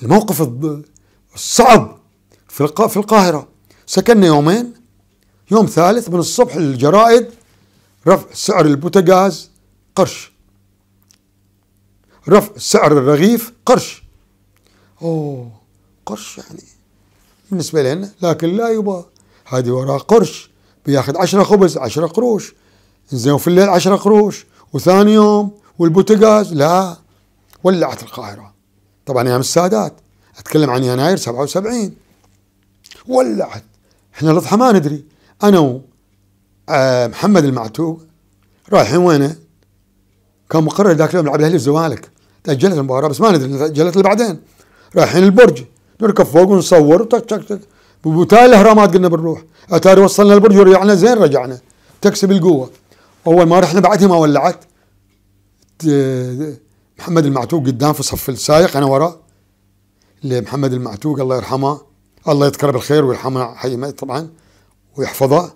الموقف الصعب في. في القاهرة سكننا يومين يوم ثالث من الصبح الجرائد رفع سعر البوتاغاز قرش رفع سعر الرغيف قرش أوه قرش يعني بالنسبة لنا لكن لا يبا هذه وراء قرش بياخذ عشرة خبز عشرة قروش زين وفي الليل عشرة قروش وثاني يوم والبوتغاز لا ولعت القاهرة. طبعا أيام السادات أتكلم عن يناير 77 ولعت. إحنا الاضحى ما ندري. أنا ومحمد المعتوق رايحين وينه؟ كان مقرر ذاك اليوم نلعب الأهلي الزمالك تأجلت المباراة بس ما ندري تأجلت لبعدين رايحين البرج. نركب فوق ونصور تك تك تك. بتالي الاهرامات قلنا بنروح. أتاري وصلنا البرج ورجعنا زين رجعنا. تكسب القوة. أول ما رحنا بعدها ما ولعت. محمد المعتوق قدام في صف السايق أنا وراه. اللي محمد المعتوق الله يرحمه الله يذكره بالخير ويرحمه حي طبعا ويحفظه.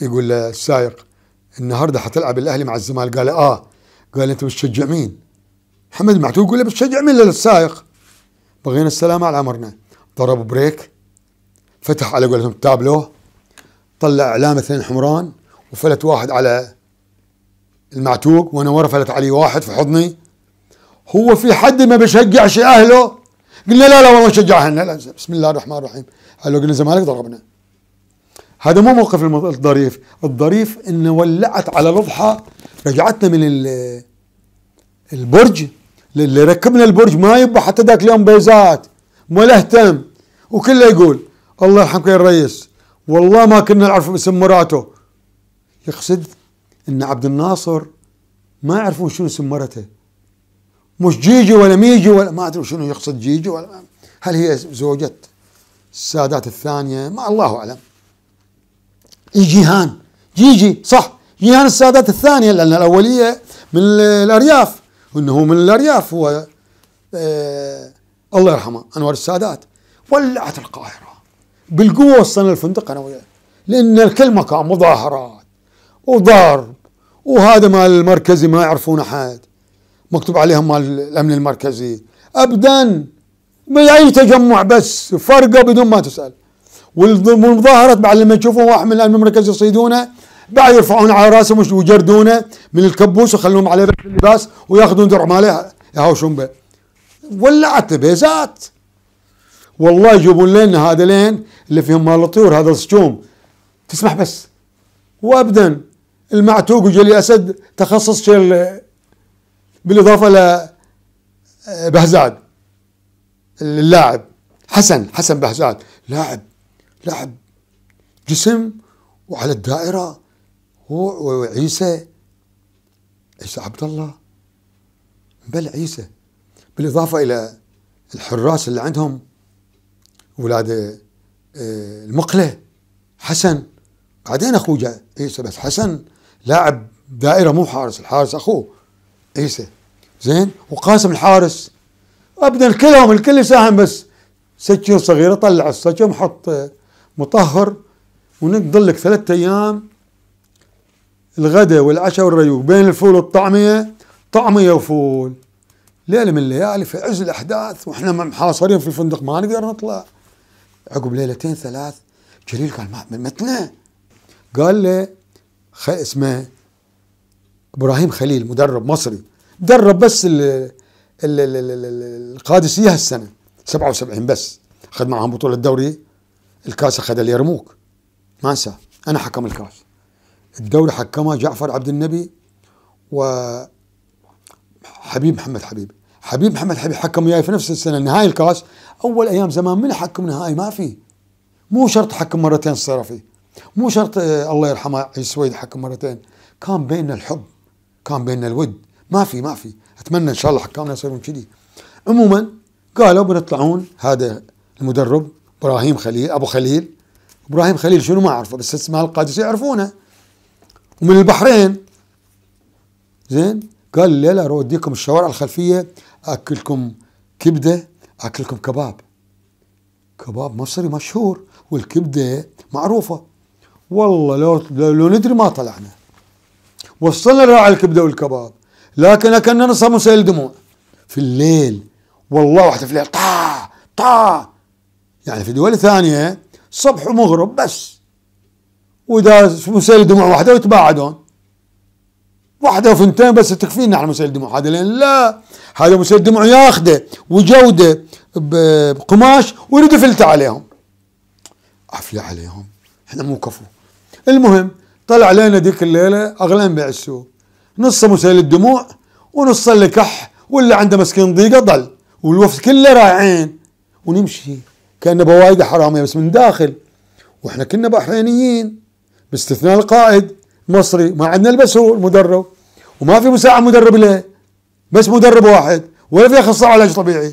يقول للسايق النهارده حتلعب الأهلي مع الزمالك. قال آه. قال أنت بتشجع مين؟ محمد المعتوق يقول له بتشجع مين للسايق؟ بغينا السلامة على أمرنا. ضرب brake فتح على قولتهم تابلو طلع إعلام اثنين حمران. وفلت واحد على المعتوق وأنا ورا فلت علي واحد في حضني. هو في حد ما بيشجعش أهله؟ قلنا لا لا والله شجعهن لا بسم الله الرحمن الرحيم. قالوا قلنا الزمالك ضربنا. هذا مو موقف الظريف. الظريف إنه ولعت على الاضحى رجعتنا من البرج اللي ركبنا البرج ما يبى حتى ذاك اليوم بيزات. ولا اهتم وكله يقول الله يرحمك يا الرئيس والله ما كنا نعرف اسم مراته. يقصد إن عبد الناصر ما يعرفون شنو اسم مرته. مش جيجي ولا ميجي ولا ما أدري شنو يقصد جيجي ولا هل هي زوجة السادات الثانية؟ ما الله أعلم. جيهان. جيجي صح. جيهان السادات الثانية لأن الأولية من الأرياف. وانه من الأرياف هو آه الله يرحمه أنور السادات. ولعت القاهرة بالقوة وصلنا الفندق. أنا وياه. لأن الكلمة كان مظاهرات وضرب وهذا مال المركزي ما يعرفون أحد. مكتوب عليهم مال الأمن المركزي. ابدا. اي تجمع بس فرقة بدون ما تسأل. والمظاهرات بعد لما يشوفون واحد من الأمن المركزي يصيدونه بعد يرفعون على راسهم ويجردونه من الكبوس ويخلوهم عليه اللباس ويأخذون درع ماله يهاوشون به. ولعت بيزات. والله يجيبون لنا هذا لين اللي فيهم مال الطيور هذا السجوم. تسمح بس. وابدا. المعتوق وجلي أسد تخصص شيل بالإضافة ل بهزاد. اللاعب حسن حسن بهزاد. لاعب لاعب جسم وعلى الدائرة هو وعيسى عيسى عبد الله. بل عيسى. بالإضافة إلى الحراس اللي عندهم أولاد آه، المقلة حسن. بعدين أخوه عيسى بس حسن. لاعب دائرة مو حارس الحارس أخوه. عيسى. زين؟ وقاسم الحارس. أبدا كلهم الكل يساهم بس. سكين صغيرة طلع السكين حط مطهر. ونقضل لك ثلاثة أيام. الغداء والعشاء والريوق. بين الفول والطعمية. طعمية وفول. ليلة من الليالي في عز الأحداث. وإحنا محاصرين في الفندق. ما نقدر نطلع. عقب ليلتين ثلاث. جليل قال ما متنا قال خ... اسمه إبراهيم خليل مدرب مصري. درب بس ال ال ال القادسية هالسنة 77 بس. أخذ معهم بطولة الدوري الكاس أخذ اليرموك. ما أنسى أنا حكم الكاس. الدوري حكمها جعفر عبد النبي و حبيب محمد حبيب. حبيب محمد حبيب حكم وياي في نفس السنة نهائي الكاس. أول أيام زمان من حكم نهائي؟ ما في. مو شرط حكم مرتين الصرفي مو شرط آه الله يرحمه عيسى سويد حكم مرتين. كان بيننا الحب كان بيننا الود. ما في ما في. أتمنى إن شاء الله حكامنا يصيرون كذي. عموما قالوا بنطلعون هذا المدرب إبراهيم خليل أبو خليل. إبراهيم خليل شنو ما أعرفه بس اسمه القادسي يعرفونه. ومن البحرين. زين؟ قال الليلة أروح اوديكم الشوارع الخلفية أكلكم كبدة أكلكم كباب. كباب مصري مشهور والكبدة معروفة. والله لو لو ندري ما طلعنا. وصلنا راعي الكبده والكباب لكن اكلنا نصها مسيل دموع. في الليل والله واحدة في الليل طا طا. يعني في دول ثانية صبح ومغرب بس. وإذا مسيل دموع واحدة ويتباعدون. واحدة وثنتين بس تكفينا على مسيل دموع. هذا لأن لا. هذا مسيل دموع ياخذه وجوده بقماش ويريد يفلت عليهم. عفية عليهم. إحنا مو كفو. المهم طلع علينا ذيك الليلة اغلين بيع السوق. نصه مسيل الدموع ونصه اللي كح واللي عنده مسكين ضيقة ضل والوفد كله رايعين ونمشي. كأن بوايد حرامية بس من داخل. وإحنا كنا بحرينيين باستثناء القائد مصري ما عندنا البس هو المدرب وما في مساعد مدرب له. بس مدرب واحد ولا في أخصائي علاج طبيعي.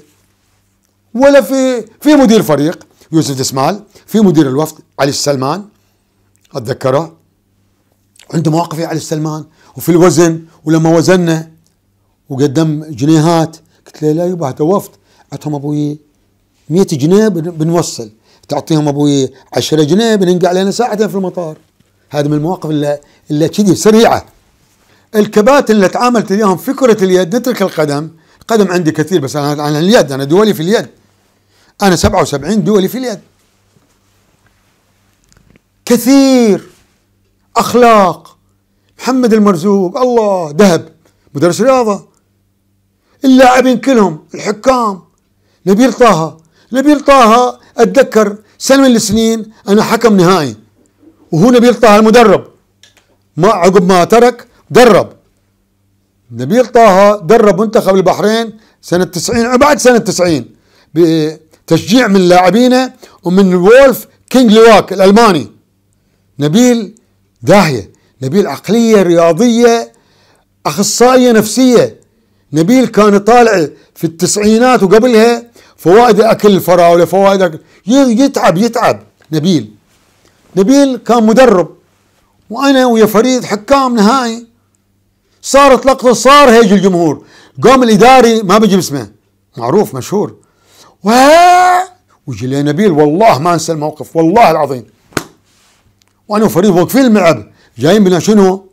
ولا في في مدير فريق يوسف دسمال في مدير الوفد علي السلمان. أتذكره؟ عنده مواقف علي السلمان وفي الوزن ولما وزننا وقدم جنيهات قلت له لا يبا هذا وفد أعطهم أبوي 100 جنيه بنوصل. تعطيهم أبوي 10 جنيه بننقع علينا ساعتين في المطار. هذه من المواقف اللي اللي كذي سريعة. الكباتن اللي تعاملت اليوم في كره اليد نترك القدم. القدم عندي كثير بس أنا عن اليد أنا دولي في اليد. أنا 77 دولي في اليد. كثير. أخلاق. محمد المرزوق الله ذهب مدرس رياضة. اللاعبين كلهم الحكام. نبيل طه. نبيل طه أتذكر سنة من السنين أنا حكم نهائي. وهو نبيل طه المدرب. ما عقب ما ترك درب. نبيل طه درب منتخب البحرين سنة 90 بعد سنة 90 بتشجيع من لاعبينه ومن وولف كينج لواك الألماني. نبيل داهية نبيل عقلية رياضية أخصائية نفسية. نبيل كان طالع في التسعينات وقبلها فوائد أكل الفراولة فوائد أكل. يتعب يتعب نبيل. نبيل كان مدرب وأنا ويا فريد حكام نهائي. صارت لقطة صار هيج الجمهور. قام الإداري ما بجيب اسمه معروف مشهور. و ويجي لي نبيل والله ما أنسى الموقف والله العظيم. وأنا وفريد واقفين الملعب جايين بنا شنو؟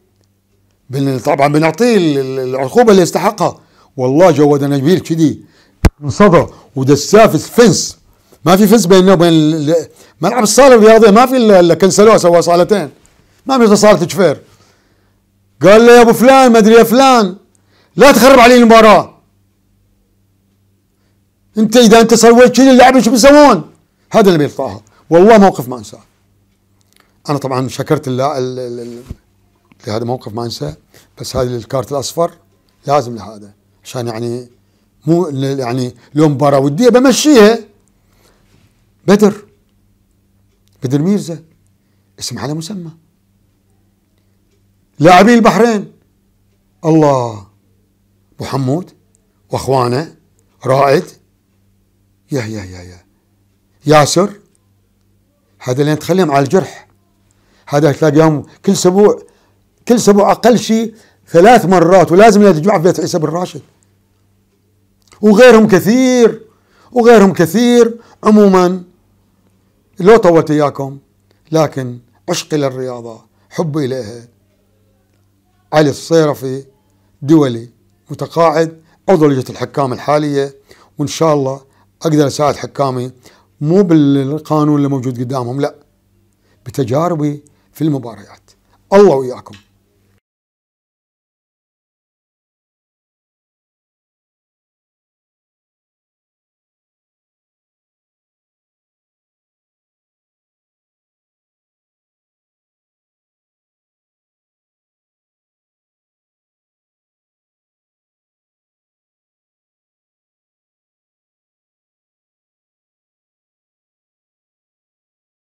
بن طبعا بنعطيه العقوبة اللي يستحقها. والله جود نبيل كذي. انصدى ودساه فنس. ما في فنس بيننا وبين ملعب الصالة الرياضية ما في الا كنسلوه سوى صالتين. ما في صالة جفير قال له يا أبو فلان ما أدري يا فلان. لا تخرب علي المباراة. أنت إذا أنت سويت كذي اللاعبين شو بيسوون؟ هذا اللي بيطاها والله موقف ما أنساه. أنا طبعا شكرت لهذا موقف ما أنساه بس هذا الكارت الأصفر لازم لهذا عشان يعني مو يعني لو مباراة ودية بمشيها. بدر بدر ميرزا اسم على مسمى. لاعبي البحرين الله ابو حمود وأخوانه رائد. يا يا يا يا. ياسر هذا اللي تخليهم على الجرح. هذا تلاقيهم كل أسبوع كل أسبوع أقل شيء ثلاث مرات ولازم يرجعوا في بيت عيسى بن راشد. وغيرهم كثير وغيرهم كثير عموما لو طولت إياكم لكن عشقي للرياضه حبي إليها. علي الصيرفي دولي متقاعد عضو لجنة الحكام الحالية وإن شاء الله أقدر أساعد حكامي مو بالقانون اللي موجود قدامهم لا. بتجاربي في المباريات. الله وياكم